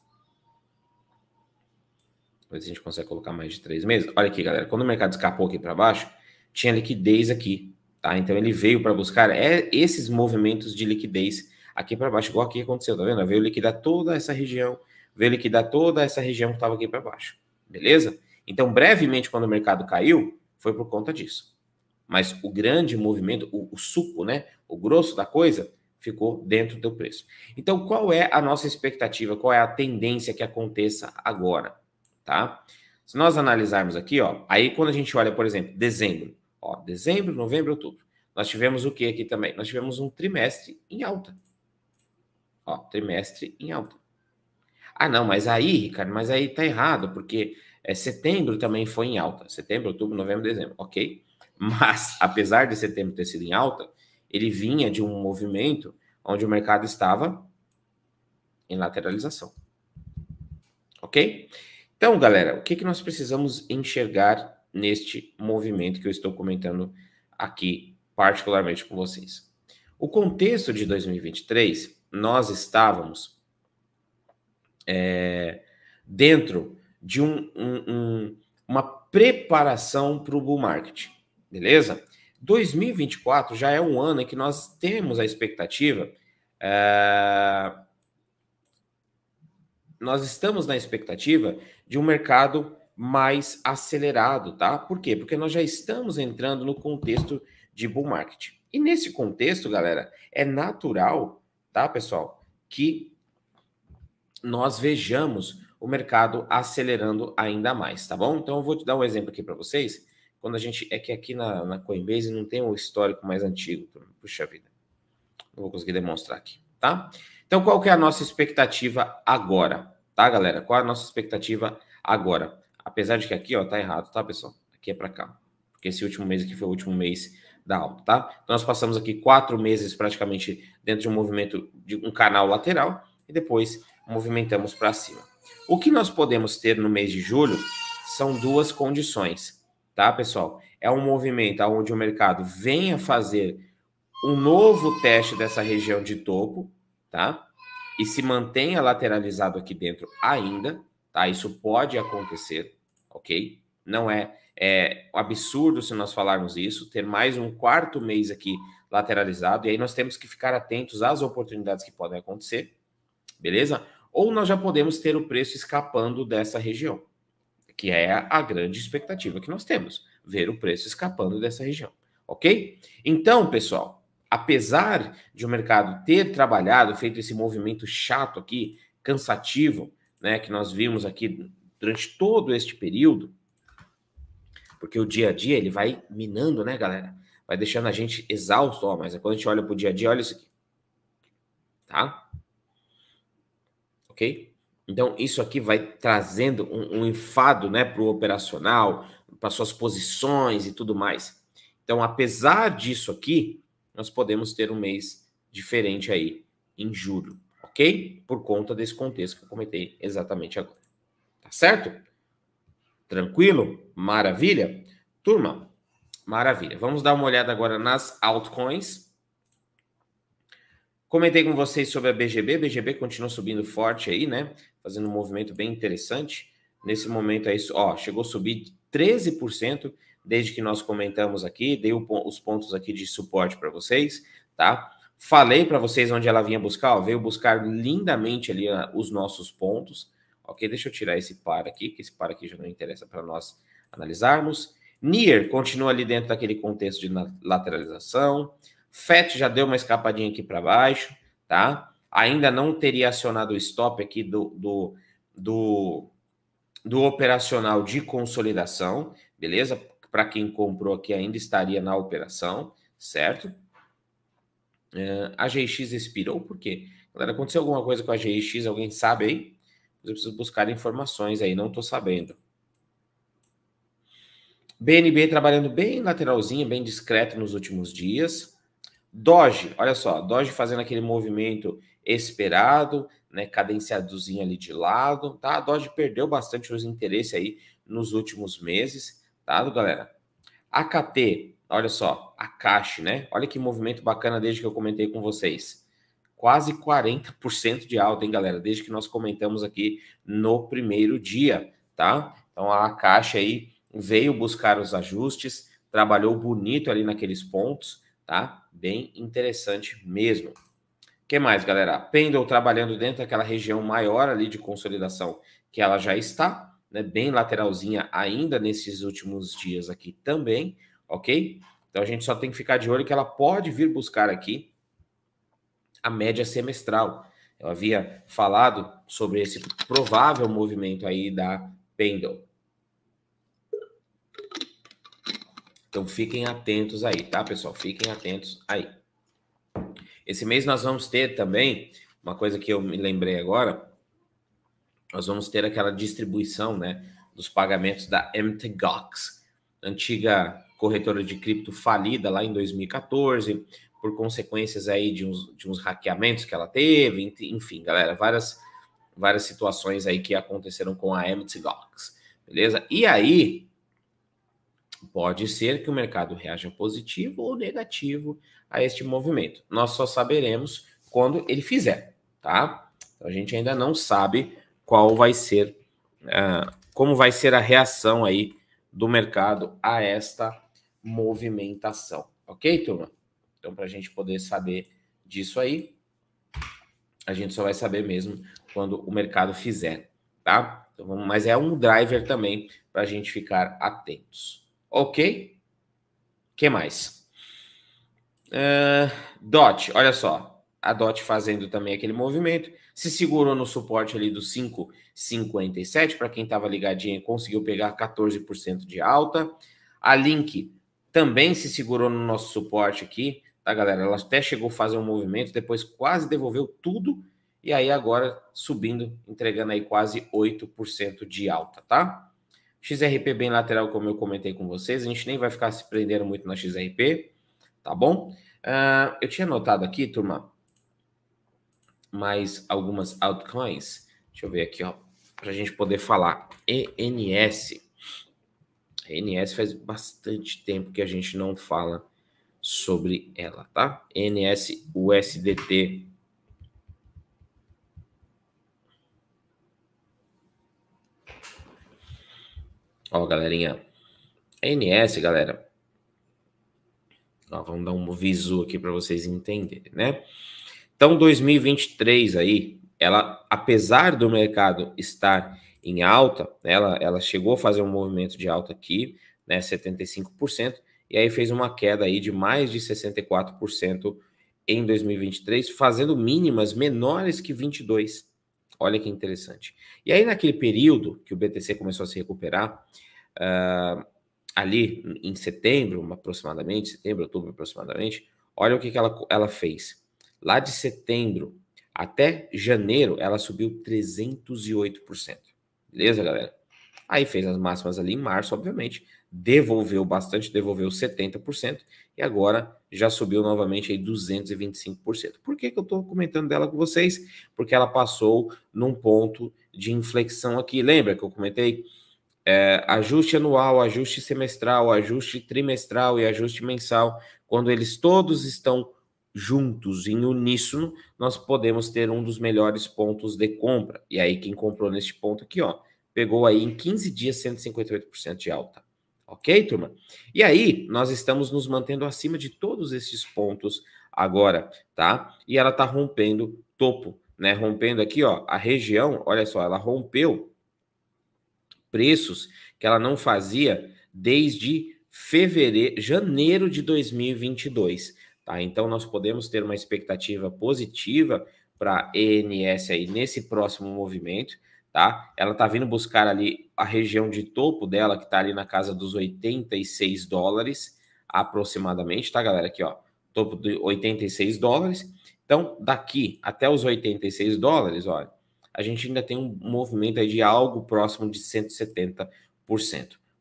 Vamos ver se a gente consegue colocar mais de três meses. Olha aqui, galera. Quando o mercado escapou aqui para baixo, tinha liquidez aqui, tá? Então ele veio para buscar é, esses movimentos de liquidez aqui para baixo, igual aqui aconteceu, tá vendo? Veio liquidar toda essa região, veio liquidar toda essa região que estava aqui para baixo. Beleza? Então, brevemente, quando o mercado caiu, foi por conta disso. Mas o grande movimento, o, o suco, né? O grosso da coisa ficou dentro do preço. Então, qual é a nossa expectativa? Qual é a tendência que aconteça agora? Tá? Se nós analisarmos aqui, ó, aí quando a gente olha, por exemplo, dezembro, ó, dezembro, novembro, outubro, nós tivemos o que aqui também? Nós tivemos um trimestre em alta. Ó, trimestre em alta. Ah, não, mas aí, Ricardo, mas aí tá errado, porque é, setembro também foi em alta. Setembro, outubro, novembro, dezembro, ok? Mas, apesar de setembro ter sido em alta, ele vinha de um movimento onde o mercado estava em lateralização. Ok? Então, galera, o que, que nós precisamos enxergar neste movimento que eu estou comentando aqui, particularmente com vocês? O contexto de 2023, nós estávamos é, dentro de um, um, um, uma preparação para o bull market, beleza? 2024 já é um ano em que nós temos a expectativa, é, nós estamos na expectativa de um mercado mais acelerado, tá? Por quê? Porque nós já estamos entrando no contexto de bull market. E nesse contexto, galera, é natural, tá, pessoal, que nós vejamos o mercado acelerando ainda mais, tá bom? Então eu vou te dar um exemplo aqui para vocês. Quando a gente é que aqui na, na Coinbase não tem o um histórico mais antigo, puxa vida, não vou conseguir demonstrar aqui, tá? Então qual que é a nossa expectativa agora, tá, galera? Qual é a nossa expectativa agora? Apesar de que aqui, ó, tá errado, tá, pessoal? Aqui é para cá, porque esse último mês aqui foi o último mês da alta, tá? Então nós passamos aqui quatro meses praticamente dentro de um movimento de um canal lateral e depois movimentamos para cima. O que nós podemos ter no mês de julho são duas condições, tá, pessoal? É um movimento onde o mercado venha fazer um novo teste dessa região de topo, tá? E se mantenha lateralizado aqui dentro ainda, tá? Isso pode acontecer, ok? Não é, é absurdo se nós falarmos isso, ter mais um quarto mês aqui lateralizado, e aí nós temos que ficar atentos às oportunidades que podem acontecer, beleza? ou nós já podemos ter o preço escapando dessa região, que é a grande expectativa que nós temos, ver o preço escapando dessa região, ok? Então, pessoal, apesar de o mercado ter trabalhado, feito esse movimento chato aqui, cansativo, né, que nós vimos aqui durante todo este período, porque o dia a dia ele vai minando, né, galera? Vai deixando a gente exausto, ó, mas quando a gente olha para o dia a dia, olha isso aqui, tá? ok? Então, isso aqui vai trazendo um, um enfado né, para o operacional, para suas posições e tudo mais. Então, apesar disso aqui, nós podemos ter um mês diferente aí em julho, ok? Por conta desse contexto que eu comentei exatamente agora. Tá certo? Tranquilo? Maravilha? Turma, maravilha. Vamos dar uma olhada agora nas altcoins. Comentei com vocês sobre a BGB. BGB continua subindo forte aí, né? Fazendo um movimento bem interessante. Nesse momento aí, ó, chegou a subir 13% desde que nós comentamos aqui, dei os pontos aqui de suporte para vocês, tá? Falei para vocês onde ela vinha buscar, ó, veio buscar lindamente ali ó, os nossos pontos. Ok, deixa eu tirar esse par aqui, que esse par aqui já não interessa para nós analisarmos. NIR continua ali dentro daquele contexto de lateralização. FET já deu uma escapadinha aqui para baixo, tá? Ainda não teria acionado o stop aqui do, do, do, do operacional de consolidação, beleza? Para quem comprou aqui ainda estaria na operação, certo? Uh, a GX expirou, por quê? Galera, aconteceu alguma coisa com a GX? Alguém sabe aí? Eu preciso buscar informações aí, não estou sabendo. BNB trabalhando bem lateralzinho, bem discreto nos últimos dias. Doge, olha só, Doge fazendo aquele movimento esperado, né, cadenciadozinho ali de lado, tá? A Doge perdeu bastante os interesses aí nos últimos meses, tá, galera? AKT, olha só, a Cash, né? Olha que movimento bacana desde que eu comentei com vocês. Quase 40% de alta, hein, galera? Desde que nós comentamos aqui no primeiro dia, tá? Então a Caixa aí veio buscar os ajustes, trabalhou bonito ali naqueles pontos, tá? Bem interessante mesmo. O que mais, galera? Pendle trabalhando dentro daquela região maior ali de consolidação que ela já está, né? Bem lateralzinha ainda nesses últimos dias aqui também, ok? Então a gente só tem que ficar de olho que ela pode vir buscar aqui a média semestral. Eu havia falado sobre esse provável movimento aí da Pendle. Então fiquem atentos aí, tá, pessoal? Fiquem atentos aí. Esse mês nós vamos ter também uma coisa que eu me lembrei agora. Nós vamos ter aquela distribuição, né, dos pagamentos da MTGOX, antiga corretora de cripto falida lá em 2014, por consequências aí de uns, de uns hackeamentos que ela teve, enfim, galera, várias várias situações aí que aconteceram com a MTGOX, beleza? E aí, Pode ser que o mercado reaja positivo ou negativo a este movimento. Nós só saberemos quando ele fizer, tá? Então, a gente ainda não sabe qual vai ser, uh, como vai ser a reação aí do mercado a esta movimentação, ok, turma? Então, para a gente poder saber disso aí, a gente só vai saber mesmo quando o mercado fizer, tá? Então, mas é um driver também para a gente ficar atentos. Ok? que mais? Uh, DOT, olha só. A DOT fazendo também aquele movimento. Se segurou no suporte ali do 5,57. Para quem estava ligadinho, conseguiu pegar 14% de alta. A Link também se segurou no nosso suporte aqui, tá, galera? Ela até chegou a fazer um movimento, depois quase devolveu tudo. E aí agora subindo, entregando aí quase 8% de alta, tá? XRP bem lateral, como eu comentei com vocês. A gente nem vai ficar se prendendo muito na XRP, tá bom? Uh, eu tinha notado aqui, turma, mais algumas altcoins. Deixa eu ver aqui, ó, para a gente poder falar. ENS. ENS faz bastante tempo que a gente não fala sobre ela, tá? ENS USDT Ó, galerinha. NS, galera. Ó, vamos dar um visu aqui para vocês entenderem, né? Então, 2023 aí, ela, apesar do mercado estar em alta, ela, ela chegou a fazer um movimento de alta aqui, né, 75%, e aí fez uma queda aí de mais de 64% em 2023, fazendo mínimas menores que 22. Olha que interessante. E aí, naquele período que o BTC começou a se recuperar, uh, ali em setembro, aproximadamente, setembro, outubro aproximadamente, olha o que, que ela, ela fez. Lá de setembro até janeiro, ela subiu 308%. Beleza, galera? Aí fez as máximas ali em março, obviamente, devolveu bastante, devolveu 70%, e agora já subiu novamente aí 225%. Por que, que eu estou comentando dela com vocês? Porque ela passou num ponto de inflexão aqui. Lembra que eu comentei? É, ajuste anual, ajuste semestral, ajuste trimestral e ajuste mensal. Quando eles todos estão juntos, em uníssono, nós podemos ter um dos melhores pontos de compra. E aí, quem comprou neste ponto aqui, ó, pegou aí em 15 dias 158% de alta. Ok, turma? E aí, nós estamos nos mantendo acima de todos esses pontos agora, tá? E ela tá rompendo topo, né? Rompendo aqui, ó, a região, olha só, ela rompeu preços que ela não fazia desde fevereiro, janeiro de 2022, tá? Então nós podemos ter uma expectativa positiva para ENS aí nesse próximo movimento, tá? Ela tá vindo buscar ali a região de topo dela, que tá ali na casa dos 86 dólares aproximadamente, tá, galera? Aqui, ó, topo de 86 dólares. Então, daqui até os 86 dólares, olha, a gente ainda tem um movimento aí de algo próximo de 170%,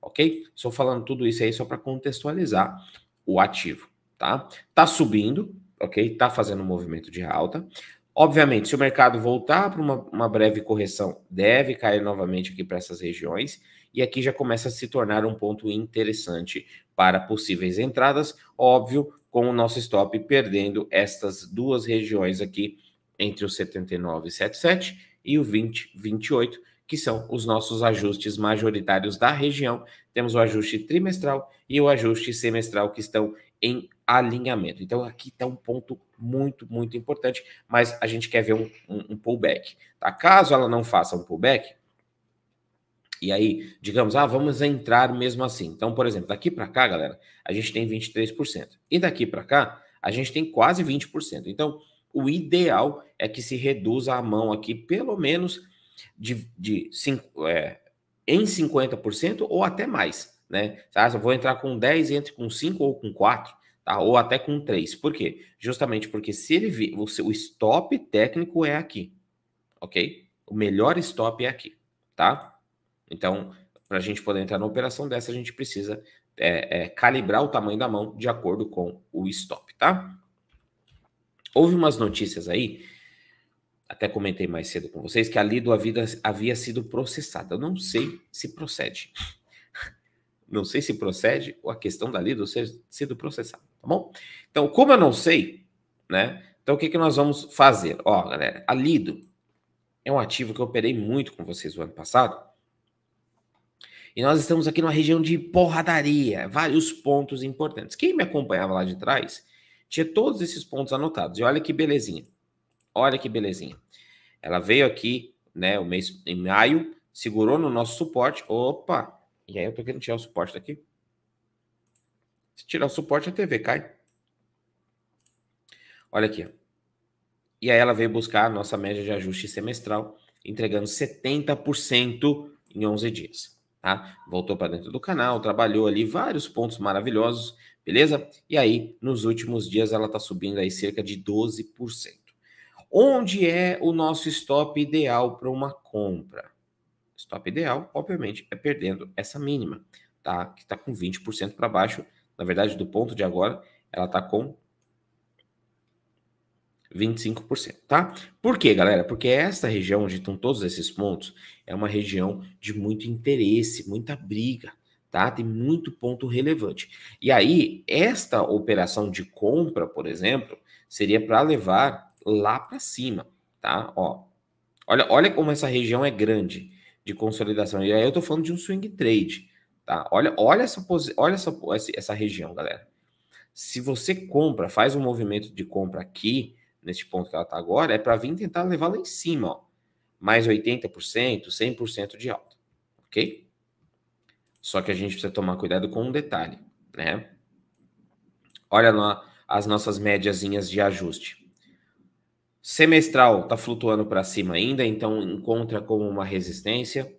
ok? Estou falando tudo isso aí só para contextualizar o ativo, tá? Tá subindo, ok? Tá fazendo um movimento de alta. Obviamente, se o mercado voltar para uma, uma, breve correção, deve cair novamente aqui para essas regiões, e aqui já começa a se tornar um ponto interessante para possíveis entradas, óbvio, com o nosso stop perdendo estas duas regiões aqui entre o 79,77 e o 20,28, que são os nossos ajustes majoritários da região. Temos o ajuste trimestral e o ajuste semestral que estão em alinhamento. Então aqui está um ponto muito, muito importante, mas a gente quer ver um, um, um pullback. Tá? Caso ela não faça um pullback, e aí, digamos, ah, vamos entrar mesmo assim. Então, por exemplo, daqui para cá, galera, a gente tem 23%. E daqui para cá, a gente tem quase 20%. Então, o ideal é que se reduza a mão aqui, pelo menos de, de cinco, é, em 50% ou até mais. Né? Tá? Se eu vou entrar com 10, entre com 5 ou com 4, tá? ou até com 3. Por quê? Justamente porque se ele o, o stop técnico é aqui, ok? O melhor stop é aqui, tá? Então, para a gente poder entrar na operação dessa, a gente precisa é, é, calibrar o tamanho da mão de acordo com o stop, tá? Houve umas notícias aí, até comentei mais cedo com vocês, que a Lido havia sido processada. Eu não sei se procede. Não sei se procede ou a questão da Lido ser sido processada, tá bom? Então, como eu não sei, né? Então, o que, que nós vamos fazer? Ó, galera, a Lido é um ativo que eu operei muito com vocês o ano passado e nós estamos aqui numa região de porradaria, vários pontos importantes. Quem me acompanhava lá de trás tinha todos esses pontos anotados. E olha que belezinha. Olha que belezinha. Ela veio aqui, né, o mês em maio, segurou no nosso suporte. Opa! E aí eu tô querendo tirar o suporte daqui. Se tirar o suporte, a TV cai. Olha aqui. E aí ela veio buscar a nossa média de ajuste semestral, entregando 70% em 11 dias tá? Voltou para dentro do canal, trabalhou ali vários pontos maravilhosos, beleza? E aí, nos últimos dias, ela está subindo aí cerca de 12%. Onde é o nosso stop ideal para uma compra? Stop ideal, obviamente, é perdendo essa mínima, tá? Que está com 20% para baixo. Na verdade, do ponto de agora, ela está com 25%, tá? Por quê, galera? Porque essa região onde estão todos esses pontos é uma região de muito interesse, muita briga, tá? Tem muito ponto relevante. E aí, esta operação de compra, por exemplo, seria para levar lá para cima, tá? Ó, olha, olha como essa região é grande de consolidação. E aí eu tô falando de um swing trade, tá? Olha, olha essa olha essa, essa região, galera. Se você compra, faz um movimento de compra aqui, neste ponto que ela está agora, é para vir tentar levar lá em cima, ó. Mais 80%, 100% de alta, ok? Só que a gente precisa tomar cuidado com um detalhe, né? Olha lá as nossas médiazinhas de ajuste. Semestral está flutuando para cima ainda, então encontra como uma resistência.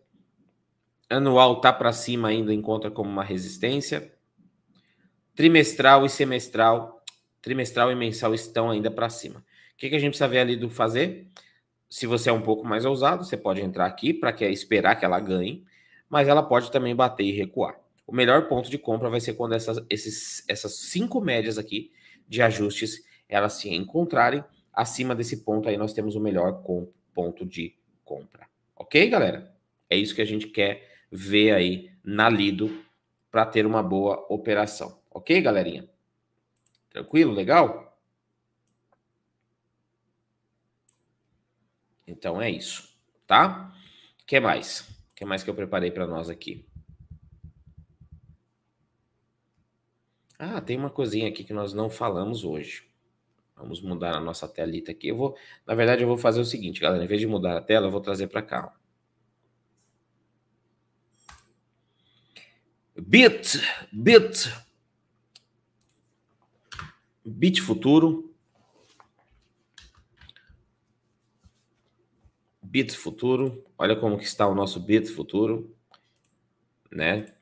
Anual está para cima ainda, encontra como uma resistência. Trimestral e semestral, trimestral e mensal estão ainda para cima que, que a gente precisa ver ali do fazer? Se você é um pouco mais ousado, você pode entrar aqui para que esperar que ela ganhe, mas ela pode também bater e recuar. O melhor ponto de compra vai ser quando essas, esses, essas cinco médias aqui de ajustes elas se encontrarem acima desse ponto aí nós temos o melhor ponto de compra. Ok, galera? É isso que a gente quer ver aí na Lido para ter uma boa operação. Ok, galerinha? Tranquilo? Legal? Então é isso, tá? que mais? que mais que eu preparei para nós aqui? Ah, tem uma coisinha aqui que nós não falamos hoje. Vamos mudar a nossa telita aqui. Eu vou, na verdade, eu vou fazer o seguinte, galera. Em vez de mudar a tela, eu vou trazer para cá. Bit, bit, bit futuro. Bit futuro. Olha como que está o nosso bit futuro, né?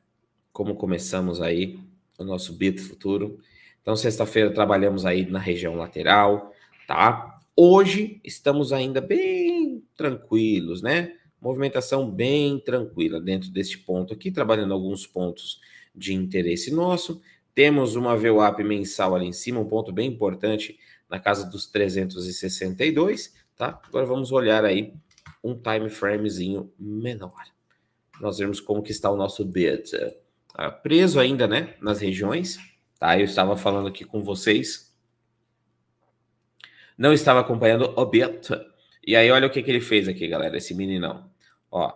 Como começamos aí o nosso bit futuro. Então, sexta-feira trabalhamos aí na região lateral, tá? Hoje estamos ainda bem tranquilos, né? Movimentação bem tranquila dentro deste ponto aqui, trabalhando alguns pontos de interesse nosso. Temos uma VWAP mensal ali em cima, um ponto bem importante na casa dos 362, tá? Agora vamos olhar aí um time framezinho menor. Nós vemos como que está o nosso bid. Uh, preso ainda, né, nas regiões, Tá? Eu estava falando aqui com vocês. Não estava acompanhando o Beto. E aí, olha o que, que ele fez aqui, galera, esse meninão. Ó.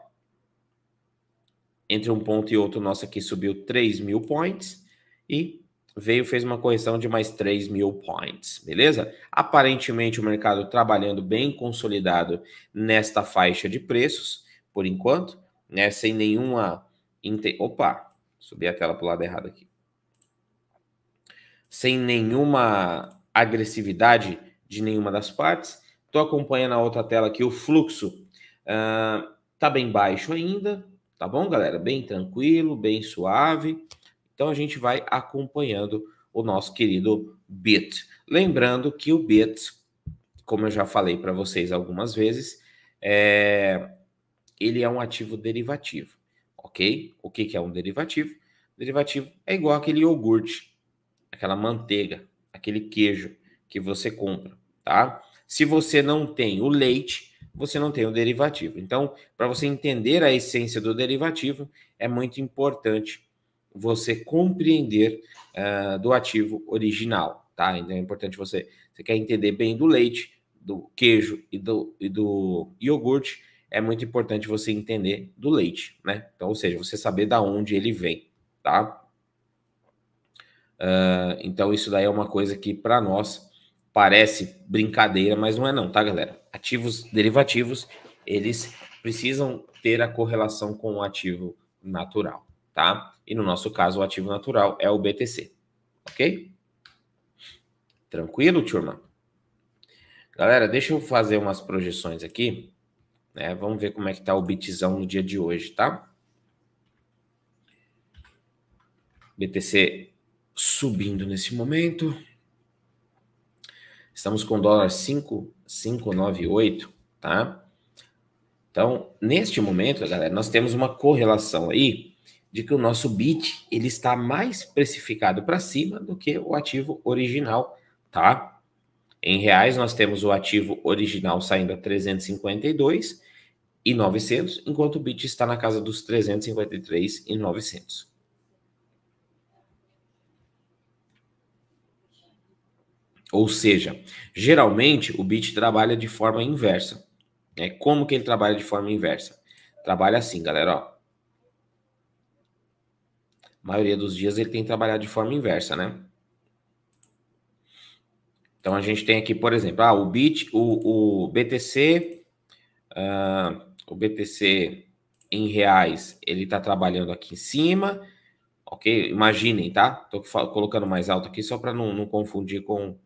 Entre um ponto e outro, nosso aqui subiu 3 mil points e veio, fez uma correção de mais 3 mil points, beleza? Aparentemente, o mercado trabalhando bem consolidado nesta faixa de preços, por enquanto, né? Sem nenhuma. Opa, subi a tela para o lado errado aqui sem nenhuma agressividade de nenhuma das partes. Estou acompanhando a outra tela aqui, o fluxo uh, tá bem baixo ainda, tá bom, galera? Bem tranquilo, bem suave. Então a gente vai acompanhando o nosso querido BIT. Lembrando que o BIT, como eu já falei para vocês algumas vezes, é... ele é um ativo derivativo, ok? O que, que é um derivativo? Derivativo é igual aquele iogurte aquela manteiga, aquele queijo que você compra, tá? Se você não tem o leite, você não tem o derivativo. Então, para você entender a essência do derivativo, é muito importante você compreender uh, do ativo original, tá? Então é importante você, você quer entender bem do leite, do queijo e do, e do iogurte, é muito importante você entender do leite, né? Então, ou seja, você saber da onde ele vem, tá? Uh, então, isso daí é uma coisa que para nós parece brincadeira, mas não é não, tá, galera? Ativos derivativos, eles precisam ter a correlação com o ativo natural, tá? E no nosso caso, o ativo natural é o BTC, ok? Tranquilo, turma? Galera, deixa eu fazer umas projeções aqui, né? Vamos ver como é que tá o bitzão no dia de hoje, tá? BTC subindo nesse momento. Estamos com dólar 5,598, tá? Então, neste momento, galera, nós temos uma correlação aí de que o nosso bit ele está mais precificado para cima do que o ativo original, tá? Em reais, nós temos o ativo original saindo a 352 e 900, enquanto o bit está na casa dos 353 e 900. Ou seja, geralmente o bit trabalha de forma inversa. Né? Como que ele trabalha de forma inversa? Trabalha assim, galera. Ó. A maioria dos dias ele tem que trabalhar de forma inversa, né? Então a gente tem aqui, por exemplo, ah, o bit, o, o BTC, uh, ah, o BTC em reais, ele está trabalhando aqui em cima, ok? Imaginem, tá? Tô colocando mais alto aqui só para não, não confundir com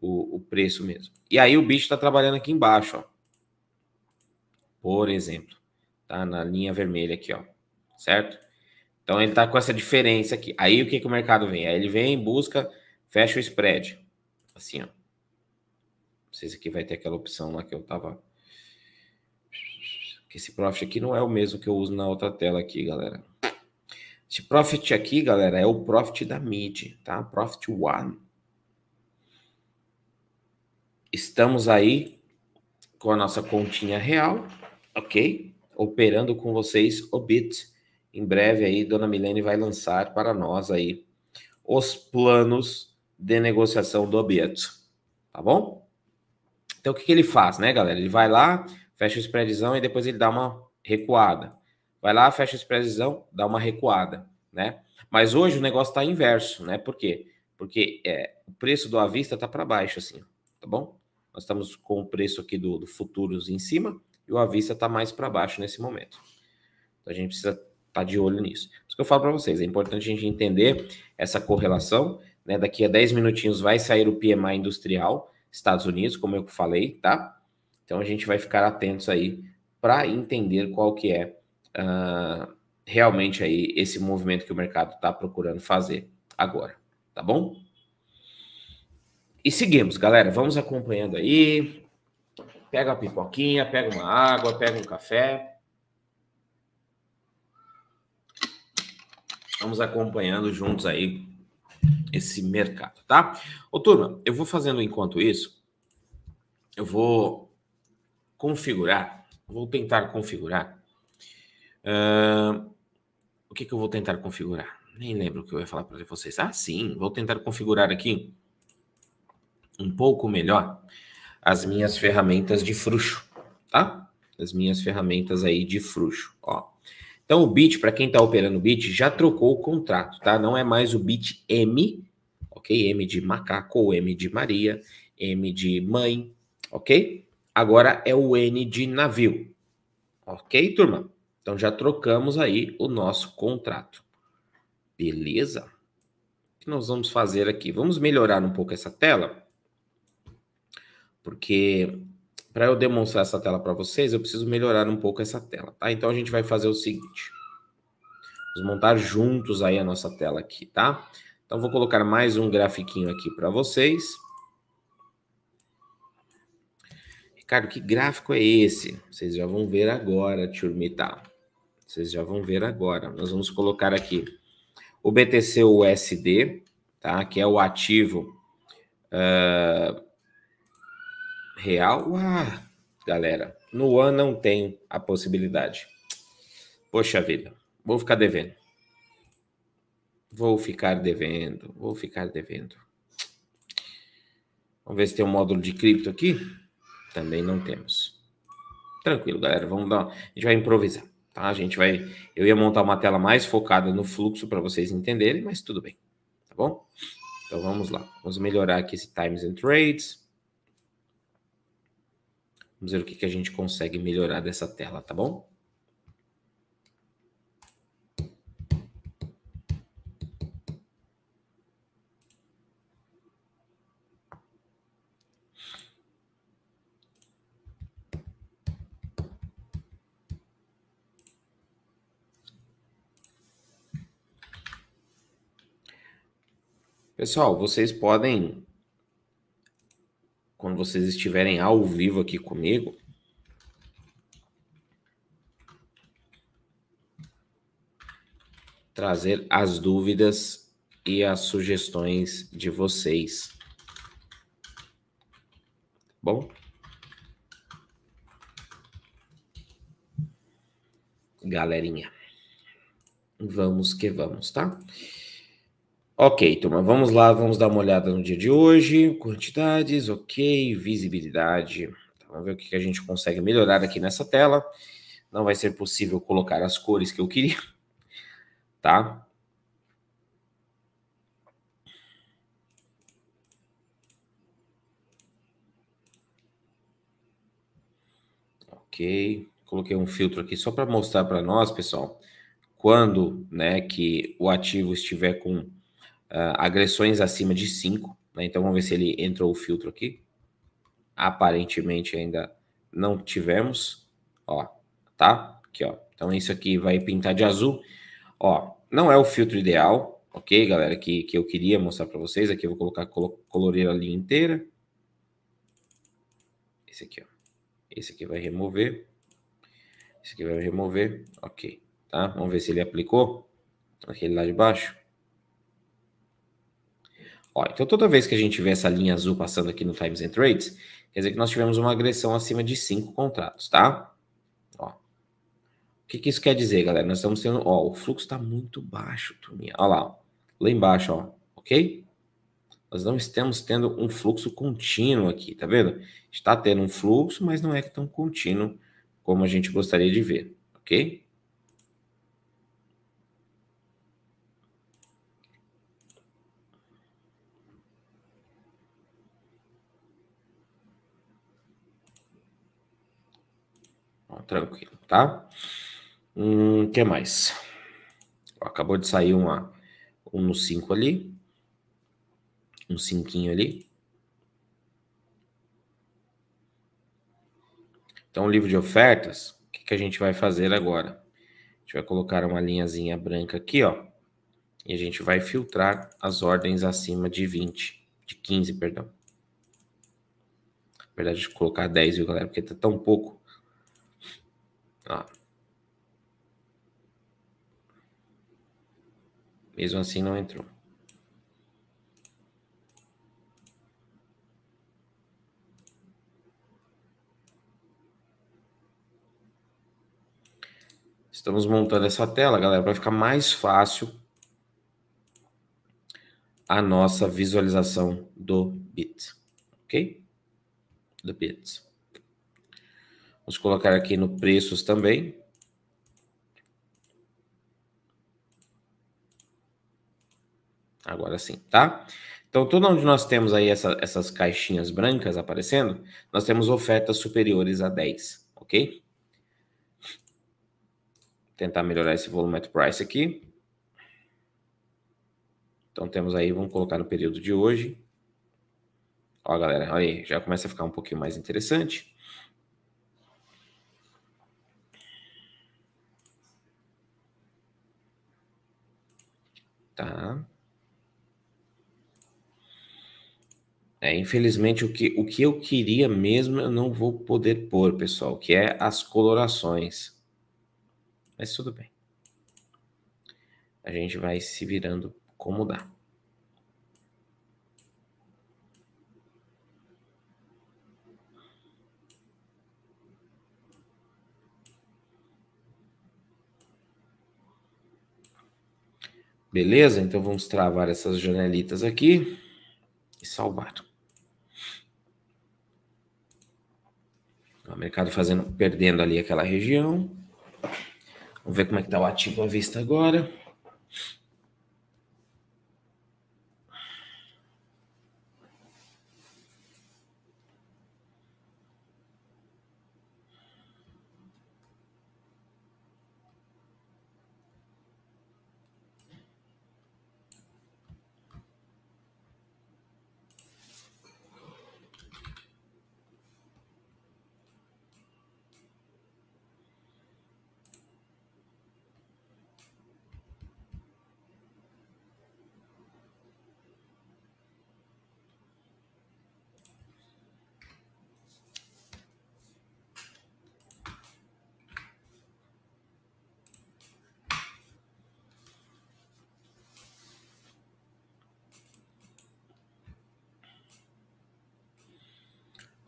o, o preço mesmo. E aí o bicho está trabalhando aqui embaixo, ó. Por exemplo, tá na linha vermelha aqui, ó, certo? Então ele tá com essa diferença aqui. Aí o que que o mercado vem? Aí ele vem, busca, fecha o spread, assim, ó. Não sei se aqui vai ter aquela opção lá que eu tava. Esse profit aqui não é o mesmo que eu uso na outra tela aqui, galera. Esse profit aqui, galera, é o profit da mid, tá? Profit one. Estamos aí com a nossa continha real, ok? Operando com vocês o BIT. Em breve aí, Dona Milene vai lançar para nós aí os planos de negociação do BIT, tá bom? Então, o que, que ele faz, né, galera? Ele vai lá, fecha o spreadzão e depois ele dá uma recuada. vai lá, fecha a spreadzão, dá uma recuada, né? Mas hoje o negócio está inverso, né? Por quê? Porque é, o preço do à vista está para baixo, assim, tá bom? Nós estamos com o preço aqui do, do futuros em cima e o à vista está mais para baixo nesse momento. Então a gente precisa estar tá de olho nisso. Isso que eu falo para vocês, é importante a gente entender essa correlação. Né? Daqui a 10 minutinhos vai sair o PMI industrial, Estados Unidos, como eu falei, tá? Então a gente vai ficar atentos aí para entender qual que é uh, realmente aí esse movimento que o mercado está procurando fazer agora, tá bom? E seguimos, galera. Vamos acompanhando aí. Pega a pipoquinha, pega uma água, pega um café. Vamos acompanhando juntos aí esse mercado, tá? Ô, turma, eu vou fazendo enquanto isso, eu vou configurar, vou tentar configurar. Uh, o que, que eu vou tentar configurar? Nem lembro o que eu ia falar para vocês. Ah, sim, vou tentar configurar aqui um pouco melhor as minhas ferramentas de fruxo, tá? As minhas ferramentas aí de fruxo, ó. Então o bit, para quem está operando o bit, já trocou o contrato, tá? Não é mais o bit M, ok? M de macaco, M de Maria, M de mãe, ok? Agora é o N de navio, ok, turma? Então já trocamos aí o nosso contrato. Beleza? O que nós vamos fazer aqui? Vamos melhorar um pouco essa tela porque para eu demonstrar essa tela para vocês, eu preciso melhorar um pouco essa tela, tá? Então a gente vai fazer o seguinte. Vamos montar juntos aí a nossa tela aqui, tá? Então vou colocar mais um grafiquinho aqui para vocês. Ricardo, que gráfico é esse? Vocês já vão ver agora, turmita. Vocês já vão ver agora. Nós vamos colocar aqui o BTC USD, tá? Que é o ativo uh, real. Ah, galera, no ano não tem a possibilidade. Poxa vida, vou ficar devendo. Vou ficar devendo, vou ficar devendo. Vamos ver se tem um módulo de cripto aqui. Também não temos. Tranquilo, galera. Vamos dar. A gente vai improvisar, tá? A gente vai. Eu ia montar uma tela mais focada no fluxo para vocês entenderem, mas tudo bem, tá bom? Então vamos lá. Vamos melhorar aqui esse times and trades. Vamos ver o que, que a gente consegue melhorar dessa tela, tá bom? Pessoal, vocês podem quando vocês estiverem ao vivo aqui comigo, trazer as dúvidas e as sugestões de vocês. Bom? Galerinha. Vamos que vamos, tá? Ok, turma, vamos lá, vamos dar uma olhada no dia de hoje. Quantidades, ok, visibilidade. Então, vamos ver o que a gente consegue melhorar aqui nessa tela. Não vai ser possível colocar as cores que eu queria, tá? Ok, coloquei um filtro aqui só para mostrar para nós, pessoal, quando né, que o ativo estiver com uh, agressões acima de 5. Né? Então vamos ver se ele entrou o filtro aqui. Aparentemente ainda não tivemos. Ó, tá? Aqui, ó. Então isso aqui vai pintar de azul. Ó, não é o filtro ideal, ok, galera, que, que eu queria mostrar para vocês. Aqui eu vou colocar colorir a linha inteira. Esse aqui, ó. Esse aqui vai remover. Esse aqui vai remover. Ok, tá? Vamos ver se ele aplicou. Aquele lá de baixo. Ó, então, toda vez que a gente vê essa linha azul passando aqui no Times and Trades, quer dizer que nós tivemos uma agressão acima de cinco contratos, tá? Ó. O que, que isso quer dizer, galera? Nós estamos tendo, ó, o fluxo está muito baixo, turminha. Olha lá, ó. lá embaixo, ó, ok? Nós não estamos tendo um fluxo contínuo aqui, tá vendo? Está tendo um fluxo, mas não é tão contínuo como a gente gostaria de ver, ok? Tranquilo, tá? Hum, que mais? Acabou de sair uma, um no 5 ali. Um 5 ali. Então, livro de ofertas, o que, que a gente vai fazer agora? A gente vai colocar uma linhazinha branca aqui, ó. E a gente vai filtrar as ordens acima de 20, de 15, perdão. Na verdade, de colocar 10, viu, galera? Porque tá tão pouco. Mesmo assim, não entrou. Estamos montando essa tela, galera, para ficar mais fácil a nossa visualização do bit, ok? Do bits. Vamos colocar aqui no preços também. Agora sim, tá? Então, tudo onde nós temos aí essa, essas caixinhas brancas aparecendo, nós temos ofertas superiores a 10, ok? Tentar melhorar esse volume at price aqui. Então temos aí, vamos colocar no período de hoje. Ó, galera, olha aí, já começa a ficar um pouquinho mais interessante. Tá. É, infelizmente, o que, o que eu queria mesmo eu não vou poder pôr, pessoal, que é as colorações. Mas tudo bem. A gente vai se virando como dá. Beleza? Então vamos travar essas janelitas aqui e salvar. O mercado fazendo, perdendo ali aquela região. Vamos ver como é que está o ativo à vista agora.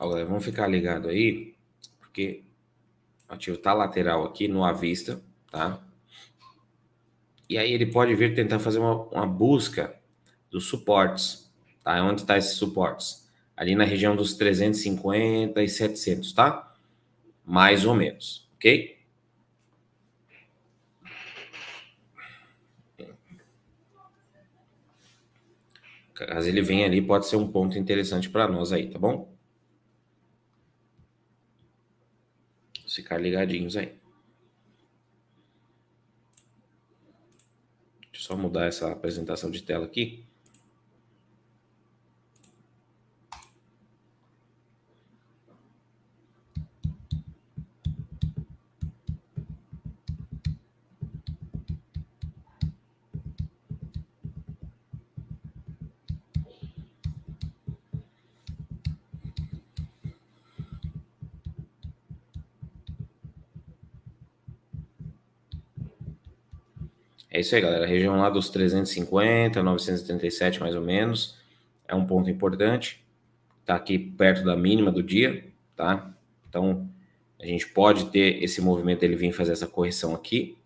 Agora, vamos ficar ligado aí, porque o ativo tá lateral aqui no à vista, tá? E aí ele pode vir tentar fazer uma, uma busca dos suportes, tá? Onde está esses suportes? Ali na região dos 350 e 700, tá? Mais ou menos, ok? Caso ele venha ali, pode ser um ponto interessante para nós aí, tá bom? Ficar ligadinhos aí. Deixa eu só mudar essa apresentação de tela aqui. É isso aí, galera. A região lá dos 350, 937 mais ou menos. É um ponto importante. Tá aqui perto da mínima do dia, tá? Então, a gente pode ter esse movimento ele vir fazer essa correção aqui,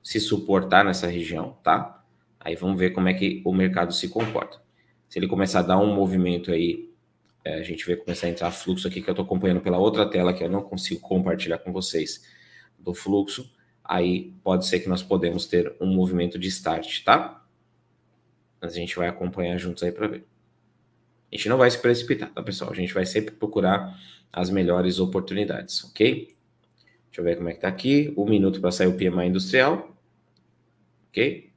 se suportar nessa região, tá? Aí vamos ver como é que o mercado se comporta. Se ele começar a dar um movimento aí, é, a gente vê começar a entrar fluxo aqui que eu estou acompanhando pela outra tela que eu não consigo compartilhar com vocês do fluxo aí pode ser que nós podemos ter um movimento de start, tá? Mas a gente vai acompanhar juntos aí para ver. A gente não vai se precipitar, tá, pessoal? A gente vai sempre procurar as melhores oportunidades, ok? Deixa eu ver como é que tá aqui. Um minuto para sair o PMI industrial. Ok?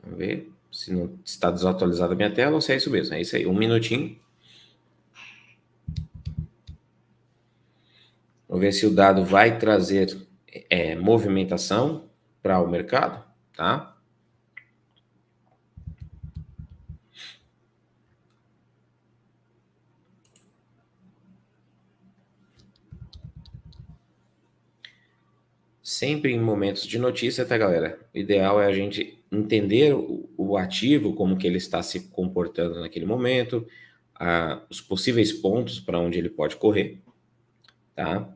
Vamos ver se não está desatualizada a minha tela ou se é isso mesmo. É isso aí, um minutinho. Vamos ver se o dado vai trazer é, movimentação para o mercado, tá? sempre em momentos de notícia, tá, galera? O ideal é a gente entender o, o ativo, como que ele está se comportando naquele momento, a, os possíveis pontos para onde ele pode correr, tá?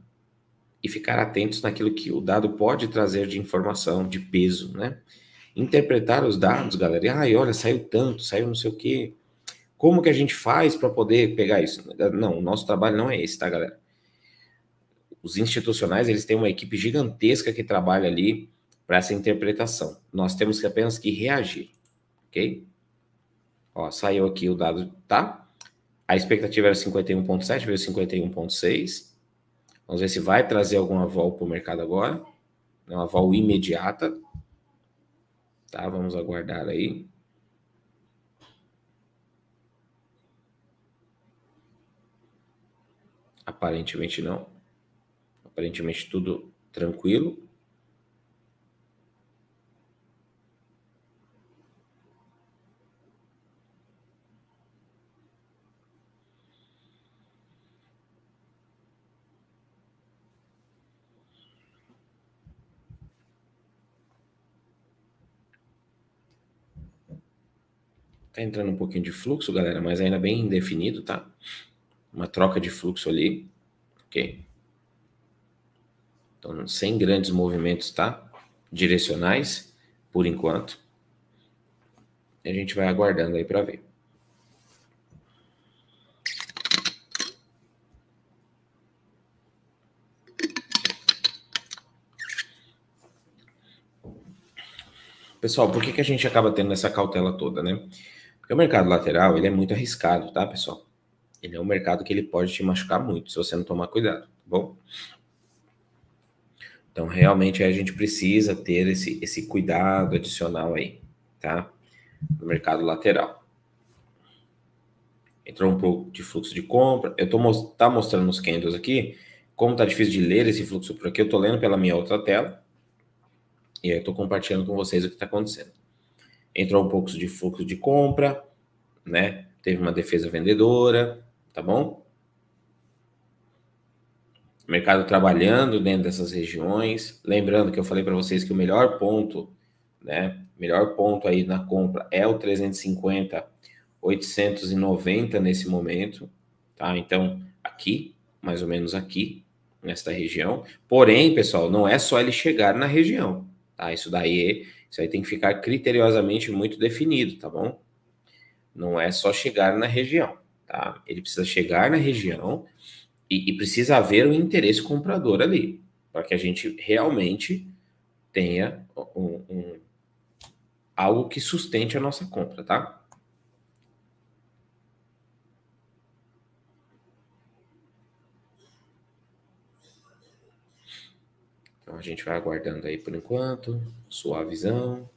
E ficar atentos naquilo que o dado pode trazer de informação, de peso, né? Interpretar os dados, galera. Ai, olha, saiu tanto, saiu não sei o quê. Como que a gente faz para poder pegar isso? Não, o nosso trabalho não é esse, tá, galera? os institucionais eles têm uma equipe gigantesca que trabalha ali para essa interpretação. Nós temos que apenas que reagir, ok? Ó, saiu aqui o dado, tá? A expectativa era 51.7, veio 51.6. Vamos ver se vai trazer alguma vol para o mercado agora. É uma vol imediata. Tá, vamos aguardar aí. Aparentemente não. Aparentemente tudo tranquilo. Tá entrando um pouquinho de fluxo, galera, mas ainda bem indefinido, tá? Uma troca de fluxo ali, ok? Então, sem grandes movimentos, tá? Direcionais, por enquanto. E a gente vai aguardando aí para ver. Pessoal, por que, que a gente acaba tendo essa cautela toda, né? Porque o mercado lateral, ele é muito arriscado, tá, pessoal? Ele é um mercado que ele pode te machucar muito se você não tomar cuidado, tá bom? Então, realmente, a gente precisa ter esse, esse cuidado adicional aí, tá? No mercado lateral. Entrou um pouco de fluxo de compra. Eu tô tá mostrando os candles aqui. Como tá difícil de ler esse fluxo por aqui, eu tô lendo pela minha outra tela. E aí eu tô compartilhando com vocês o que está acontecendo. Entrou um pouco de fluxo de compra, né? Teve uma defesa vendedora, tá bom? mercado trabalhando dentro dessas regiões. Lembrando que eu falei para vocês que o melhor ponto, né? Melhor ponto aí na compra é o 350, 890 nesse momento, tá? Então, aqui, mais ou menos aqui, nesta região. Porém, pessoal, não é só ele chegar na região, tá? Isso daí, isso aí tem que ficar criteriosamente muito definido, tá bom? Não é só chegar na região, tá? Ele precisa chegar na região e, e precisa haver um interesse comprador ali, para que a gente realmente tenha um, um, algo que sustente a nossa compra, tá? A gente vai aguardando aí por enquanto, suavizão.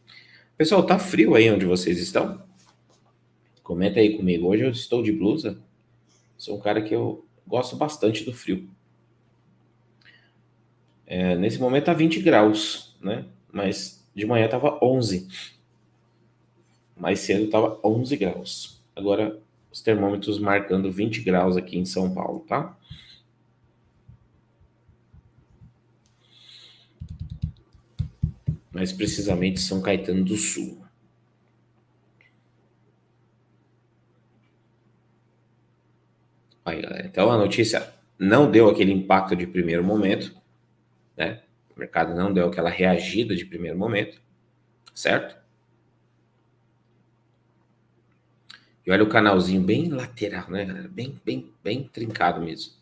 Pessoal, tá frio aí onde vocês estão? Comenta aí comigo. Hoje eu estou de blusa. Sou um cara que eu gosto bastante do frio. É, nesse momento tá 20 graus, né? Mas de manhã tava 11. Mais cedo tava 11 graus. Agora os termômetros marcando 20 graus aqui em São Paulo, tá? Mais precisamente São Caetano do Sul. Aí, galera. Então a notícia não deu aquele impacto de primeiro momento, né? O mercado não deu aquela reagida de primeiro momento, certo? E olha o canalzinho bem lateral, né, galera? Bem, bem, bem trincado mesmo.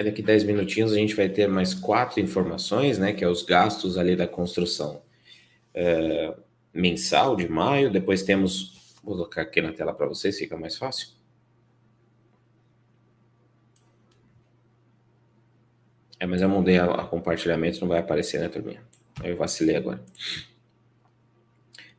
É daqui 10 minutinhos a gente vai ter mais quatro informações, né? Que é os gastos ali da construção é, mensal de maio. Depois temos, vou colocar aqui na tela para vocês, fica mais fácil. É, mas eu mudei a, a compartilhamento, não vai aparecer, né, turminha? Eu vacilei agora.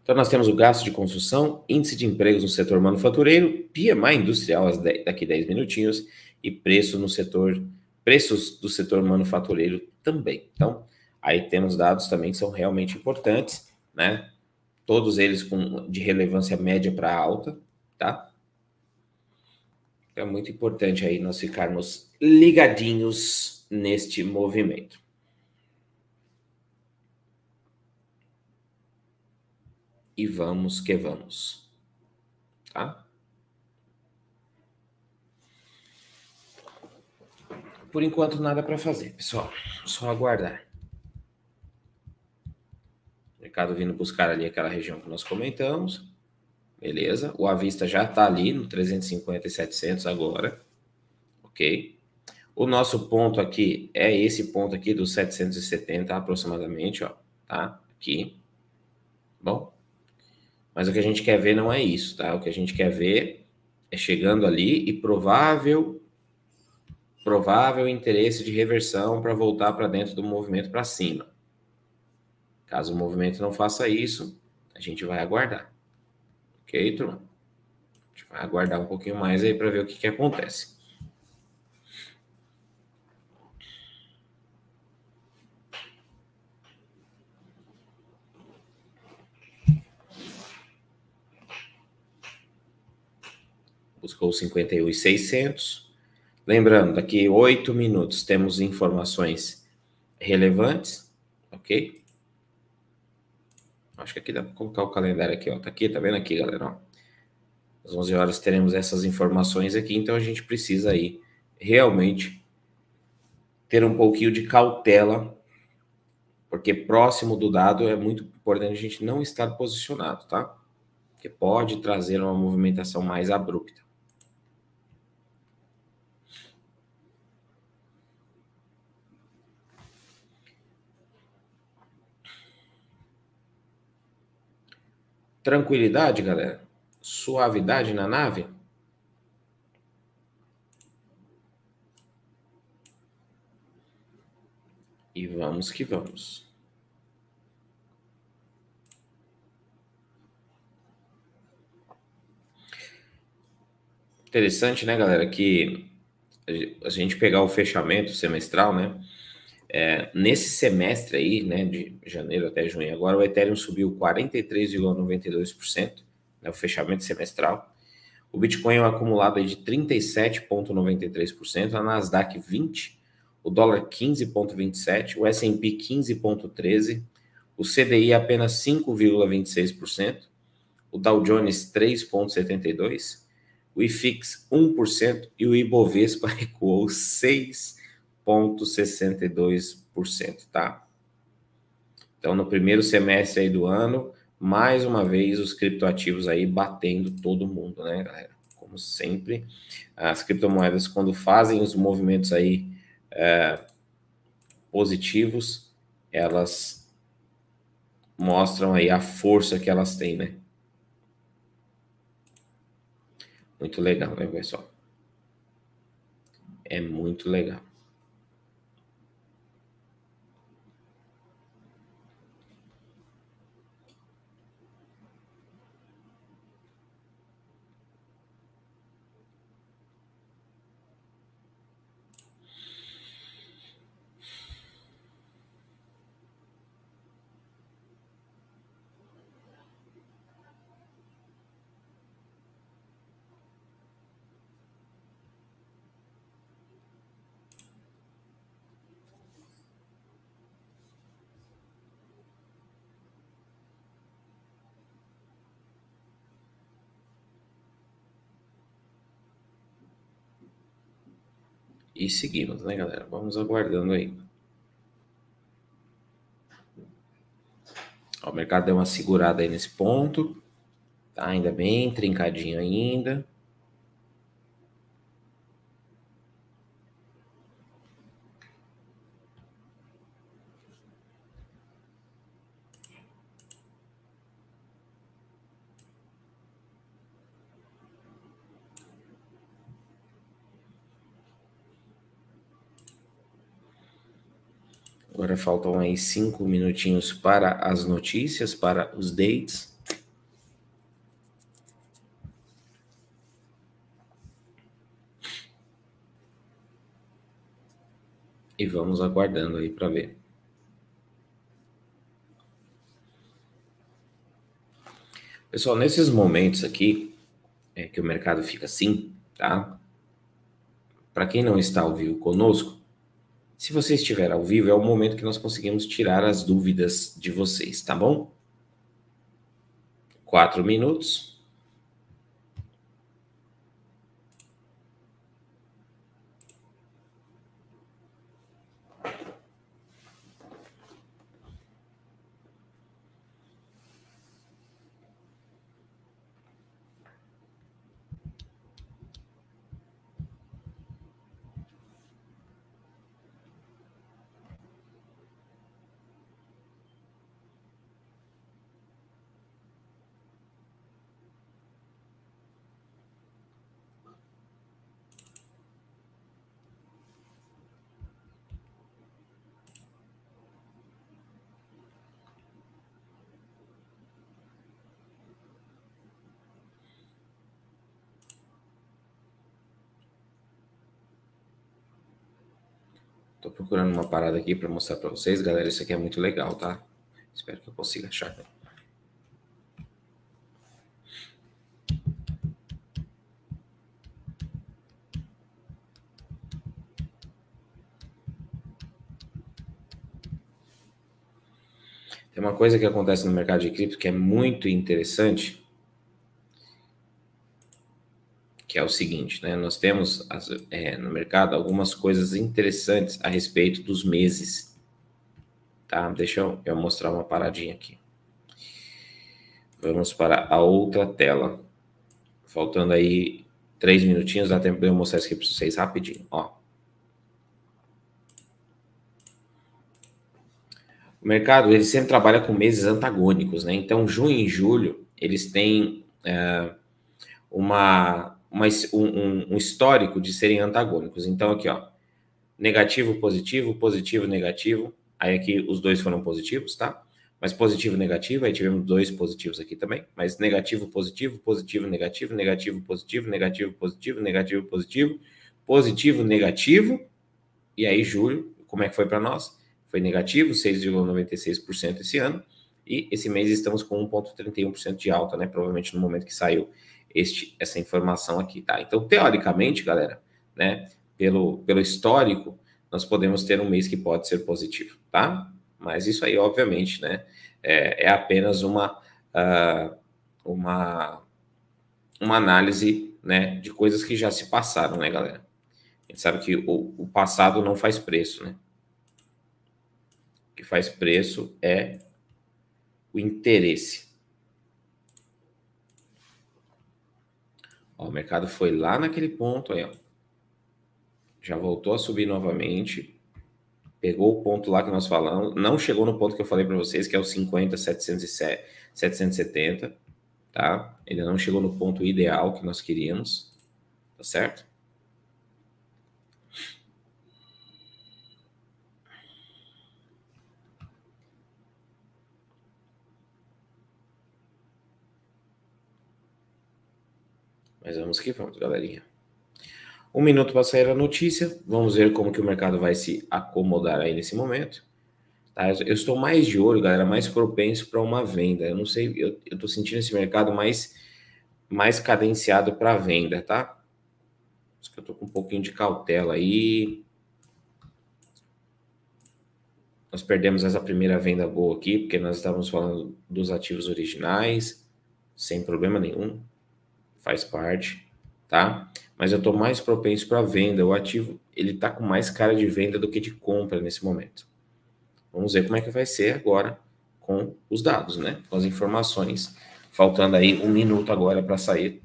Então, nós temos o gasto de construção, índice de empregos no setor manufatureiro, PMI industrial daqui 10 minutinhos e preço no setor preços do setor manufatureiro também. Então, aí temos dados também que são realmente importantes, né? Todos eles com de relevância média para alta, tá? Então, é muito importante aí nós ficarmos ligadinhos neste movimento. E vamos que vamos. Tá? Por enquanto, nada para fazer, pessoal. Só aguardar. Mercado vindo buscar ali aquela região que nós comentamos. Beleza. O avista já está ali no 350 e 700 agora. Ok. O nosso ponto aqui é esse ponto aqui dos 770 aproximadamente, ó. Tá? Aqui. Bom. Mas o que a gente quer ver não é isso, tá? O que a gente quer ver é chegando ali e provável provável interesse de reversão para voltar para dentro do movimento para cima. Caso o movimento não faça isso, a gente vai aguardar. Ok, turma? A gente vai aguardar um pouquinho mais aí para ver o que, que acontece. Buscou 51,600 Lembrando, daqui oito minutos temos informações relevantes, ok? Acho que aqui dá para colocar o calendário aqui, ó. Tá aqui, tá vendo aqui, galera? Ó. Às 11 horas teremos essas informações aqui, então a gente precisa aí realmente ter um pouquinho de cautela, porque próximo do dado é muito importante a gente não estar posicionado, tá? Porque pode trazer uma movimentação mais abrupta. Tranquilidade, galera? Suavidade na nave? E vamos que vamos. Interessante, né, galera, que a gente pegar o fechamento semestral, né? É, nesse semestre aí, né, de janeiro até junho, agora o Ethereum subiu 43,92%, né, o fechamento semestral. O Bitcoin é um acumulado aí de 37,93%, a Nasdaq 20%, o dólar 15,27%, o S&P 15,13%, o CDI apenas 5,26%, o Dow Jones 3,72%, o IFIX 1% e o Ibovespa recuou 6%. 0,62%, tá? Então, no primeiro semestre aí do ano, mais uma vez os criptoativos aí batendo todo mundo, né, galera? Como sempre, as criptomoedas, quando fazem os movimentos aí é, positivos, elas mostram aí a força que elas têm, né? Muito legal, né, pessoal? É muito legal. E seguimos, né, galera? Vamos aguardando aí. Ó, o mercado deu uma segurada aí nesse ponto. Tá ainda bem trincadinho ainda. Agora faltam aí cinco minutinhos para as notícias, para os dates. E vamos aguardando aí para ver. Pessoal, nesses momentos aqui, é que o mercado fica assim, tá? Para quem não está ao vivo conosco, se você estiver ao vivo, é o momento que nós conseguimos tirar as dúvidas de vocês, tá bom? Quatro minutos. Tô procurando uma parada aqui para mostrar para vocês, galera. Isso aqui é muito legal, tá? Espero que eu consiga achar. Tem uma coisa que acontece no mercado de cripto que é muito interessante, que é o seguinte, né? Nós temos as, é, no mercado algumas coisas interessantes a respeito dos meses. Tá? Deixa eu, eu mostrar uma paradinha aqui. Vamos para a outra tela. Faltando aí três minutinhos, dá tempo de eu mostrar isso aqui para vocês rapidinho. Ó. O mercado ele sempre trabalha com meses antagônicos, né? Então, junho e julho eles têm é, uma uma, um, um, histórico de serem antagônicos. Então, aqui, ó, negativo, positivo, positivo, negativo. Aí aqui os dois foram positivos, tá? Mas positivo, negativo, aí tivemos dois positivos aqui também. Mas negativo, positivo, positivo, negativo, negativo, positivo, negativo, positivo, negativo, positivo, positivo, negativo. E aí, julho, como é que foi para nós? Foi negativo, 6,96% esse ano. E esse mês estamos com 1,31% de alta, né? Provavelmente no momento que saiu este, essa informação aqui, tá? Então, teoricamente, galera, né, pelo, pelo histórico, nós podemos ter um mês que pode ser positivo, tá? Mas isso aí, obviamente, né, é, é apenas uma, uh, uma, uma análise, né, de coisas que já se passaram, né, galera? A gente sabe que o, o passado não faz preço, né? O que faz preço é o interesse. Ó, o mercado foi lá naquele ponto aí, ó. Já voltou a subir novamente. Pegou o ponto lá que nós falamos. Não chegou no ponto que eu falei para vocês, que é o 50, 707, 770. Tá? Ele não chegou no ponto ideal que nós queríamos. Tá certo? Mas vamos que vamos, galerinha. Um minuto para sair a notícia. Vamos ver como que o mercado vai se acomodar aí nesse momento. Tá? Eu estou mais de olho, galera, mais propenso para uma venda. Eu não sei, eu estou sentindo esse mercado mais, mais cadenciado para venda, tá? Acho que eu estou com um pouquinho de cautela aí. Nós perdemos essa primeira venda boa aqui, porque nós estávamos falando dos ativos originais, sem problema nenhum faz parte, tá? Mas eu estou mais propenso para venda. O ativo ele está com mais cara de venda do que de compra nesse momento. Vamos ver como é que vai ser agora com os dados, né? Com as informações. Faltando aí um minuto agora para sair.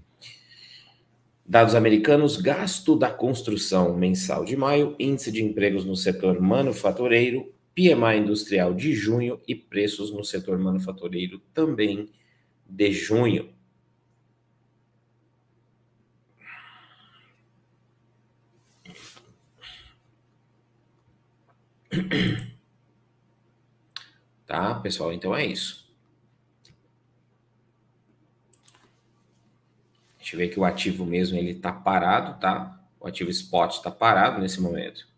Dados americanos, gasto da construção mensal de maio, índice de empregos no setor manufatureiro, PMI industrial de junho e preços no setor manufatureiro também de junho. Tá, pessoal? Então é isso. A gente vê que o ativo mesmo ele tá parado, tá? O ativo spot está parado nesse momento.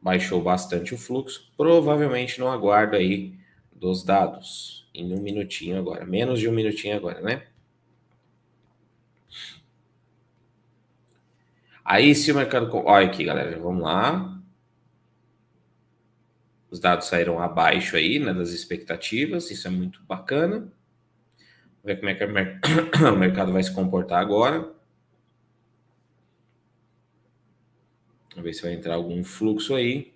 Baixou bastante o fluxo. Provavelmente não aguardo aí dos dados. Em um minutinho agora. Menos de um minutinho agora, né? Aí se o mercado. Olha aqui, galera. Vamos lá. Os dados saíram abaixo aí, né, das expectativas. Isso é muito bacana. Vamos ver como é que o mercado vai se comportar agora. Vamos ver se vai entrar algum fluxo aí.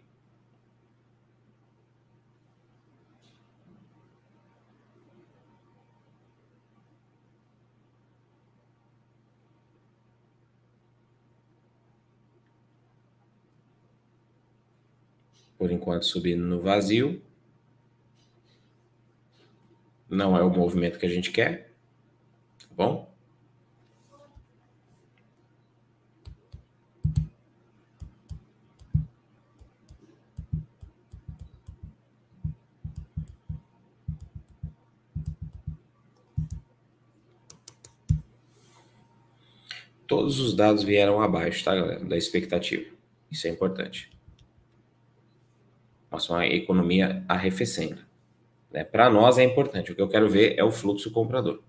Por enquanto subindo no vazio. Não é o movimento que a gente quer, tá bom? Todos os dados vieram abaixo, tá, galera? Da expectativa. Isso é importante mostra uma economia arrefecendo. Né? Para nós é importante. O que eu quero ver é o fluxo comprador.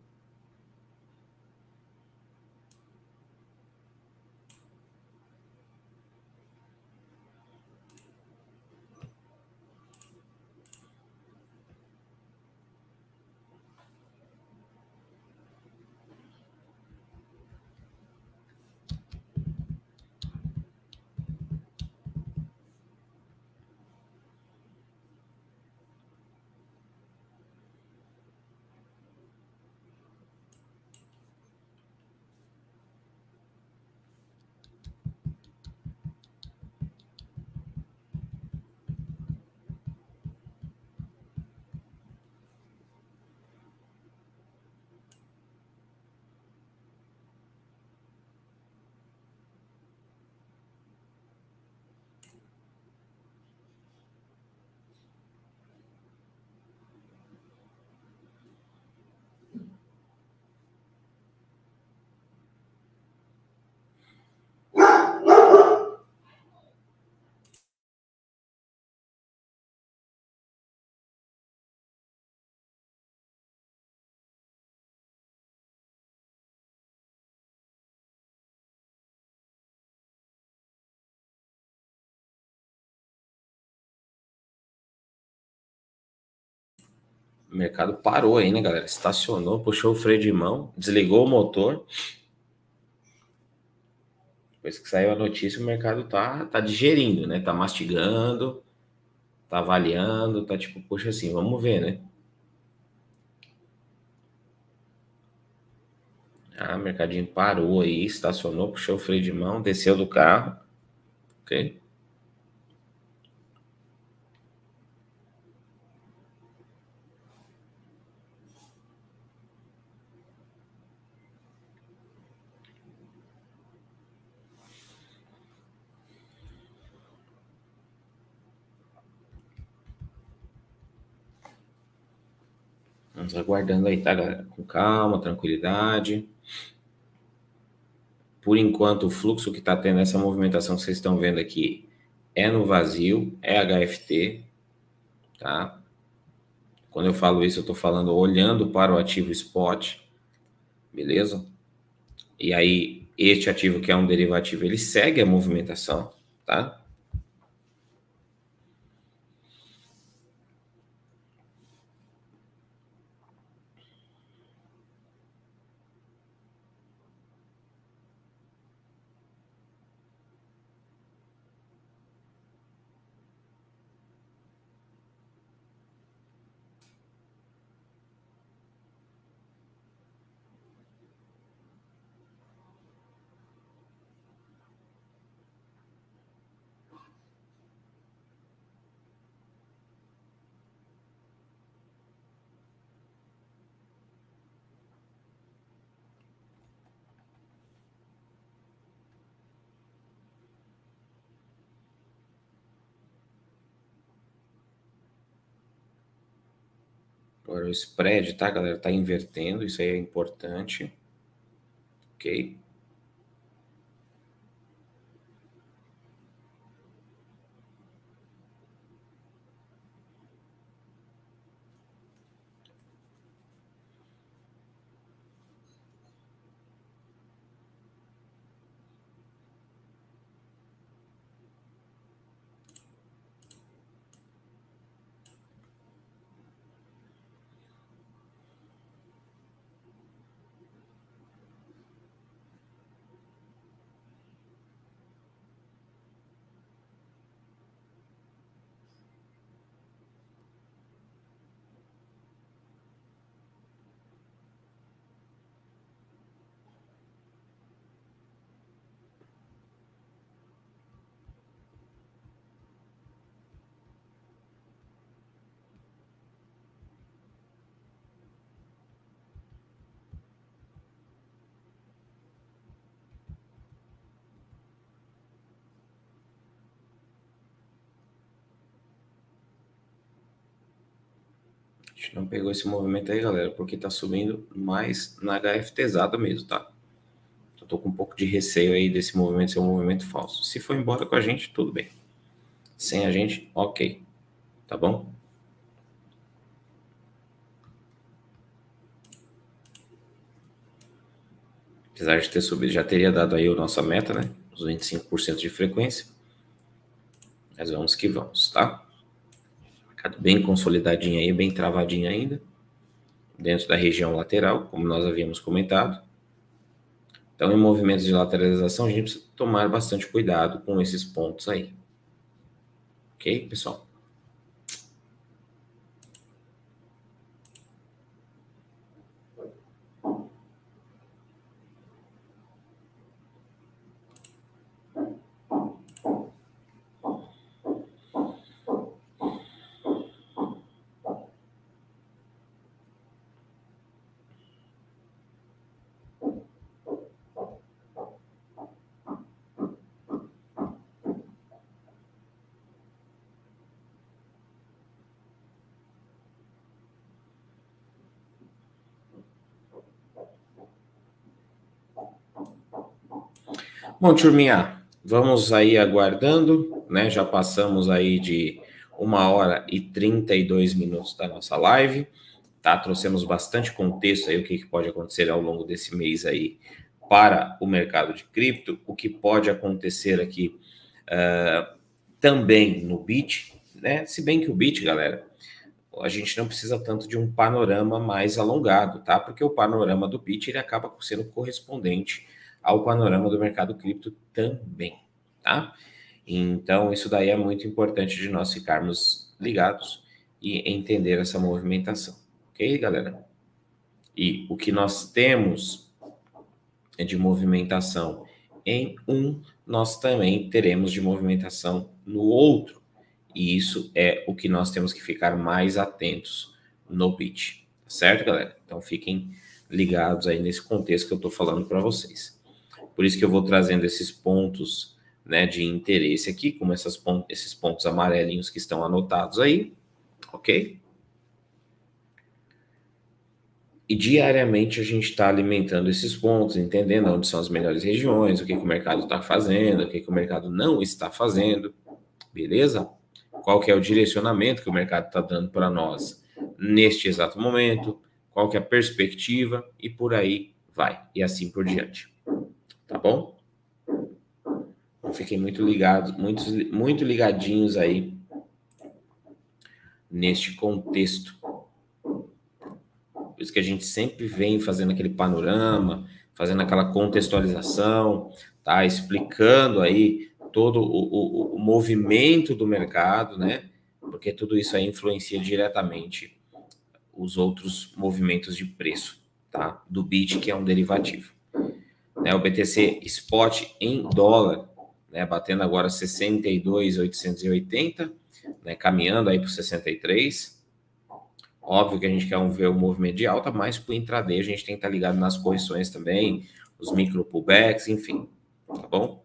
O mercado parou aí, né, galera? Estacionou, puxou o freio de mão, desligou o motor. Depois que saiu a notícia, o mercado tá, tá digerindo, né? Tá mastigando, tá avaliando, tá tipo, puxa assim, vamos ver, né? Ah, o mercadinho parou aí, estacionou, puxou o freio de mão, desceu do carro. Ok? Vamos aguardando aí, tá? Com calma, tranquilidade. Por enquanto, o fluxo que está tendo essa movimentação que vocês estão vendo aqui é no vazio, é HFT, tá? Quando eu falo isso, eu estou falando olhando para o ativo spot, beleza? E aí, este ativo que é um derivativo, ele segue a movimentação, tá? Spread, tá, galera? Tá invertendo, isso aí é importante. Ok? gente não pegou esse movimento aí, galera, porque tá subindo mais na HFTzada mesmo, tá? Eu tô com um pouco de receio aí desse movimento ser um movimento falso. Se for embora com a gente, tudo bem. Sem a gente, ok. Tá bom? Apesar de ter subido, já teria dado aí a nossa meta, né? Os 25% de frequência. Mas vamos que vamos, tá? Mercado bem consolidadinho aí, bem travadinho ainda, dentro da região lateral, como nós havíamos comentado. Então, em movimentos de lateralização, a gente precisa tomar bastante cuidado com esses pontos aí. Ok, pessoal? Bom, turminha, vamos aí aguardando, né? Já passamos aí de uma hora e 32 minutos da nossa live, tá? Trouxemos bastante contexto aí, o que, pode acontecer ao longo desse mês aí para o mercado de cripto, o que pode acontecer aqui uh, também no Bit, né? Se bem que o Bit, galera, a gente não precisa tanto de um panorama mais alongado, tá? Porque o panorama do Bit ele acaba sendo correspondente ao panorama do mercado cripto também, tá? Então, isso daí é muito importante de nós ficarmos ligados e entender essa movimentação, ok, galera? E o que nós temos de movimentação em um, nós também teremos de movimentação no outro. E isso é o que nós temos que ficar mais atentos no pitch, certo, galera? Então fiquem ligados aí nesse contexto que eu estou falando para vocês. Por isso que eu vou trazendo esses pontos né, de interesse aqui, como essas esses pontos amarelinhos que estão anotados aí, ok? E diariamente a gente está alimentando esses pontos, entendendo onde são as melhores regiões, o que, que o mercado está fazendo, o que, que o mercado não está fazendo, beleza? Qual que é o direcionamento que o mercado está dando para nós neste exato momento, qual que é a perspectiva e por aí vai, e assim por diante tá bom? Então, fiquem muito ligados, muito, muito ligadinhos aí neste contexto. Por isso que a gente sempre vem fazendo aquele panorama, fazendo aquela contextualização, tá? Explicando aí todo o, o, o movimento do mercado, né? Porque tudo isso aí influencia diretamente os outros movimentos de preço, tá? Do BIT, que é um derivativo né, o BTC Spot em dólar, né, batendo agora 62,880, né, caminhando aí para 63. Óbvio que a gente quer ver o movimento de alta, mas para o intraday a gente tem que estar tá ligado nas correções também, os micro pullbacks, enfim, tá bom?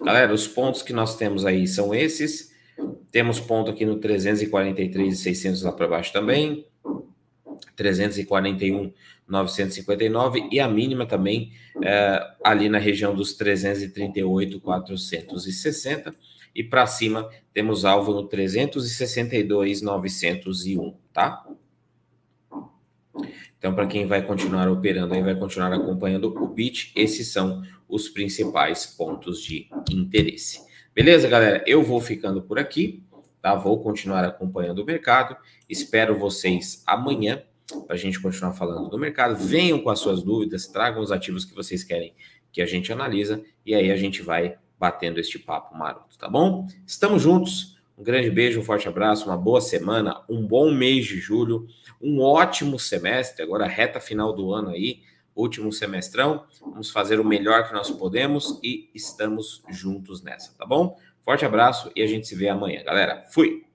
Galera, os pontos que nós temos aí são esses. Temos ponto aqui no 343,600 lá para baixo também. 341,959 e a mínima também é, ali na região dos 338,460 e para cima temos alvo no 362,901, tá? Então, para quem vai continuar operando aí, vai continuar acompanhando o BIT, esses são os principais pontos de interesse. Beleza, galera? Eu vou ficando por aqui, tá? Vou continuar acompanhando o mercado. Espero vocês amanhã para a gente continuar falando do mercado. Venham com as suas dúvidas, tragam os ativos que vocês querem que a gente analisa e aí a gente vai batendo este papo maroto, tá bom? Estamos juntos. Um grande beijo, um forte abraço, uma boa semana, um bom mês de julho, um ótimo semestre, agora reta final do ano aí, último semestrão. Vamos fazer o melhor que nós podemos e estamos juntos nessa, tá bom? Forte abraço e a gente se vê amanhã, galera. Fui!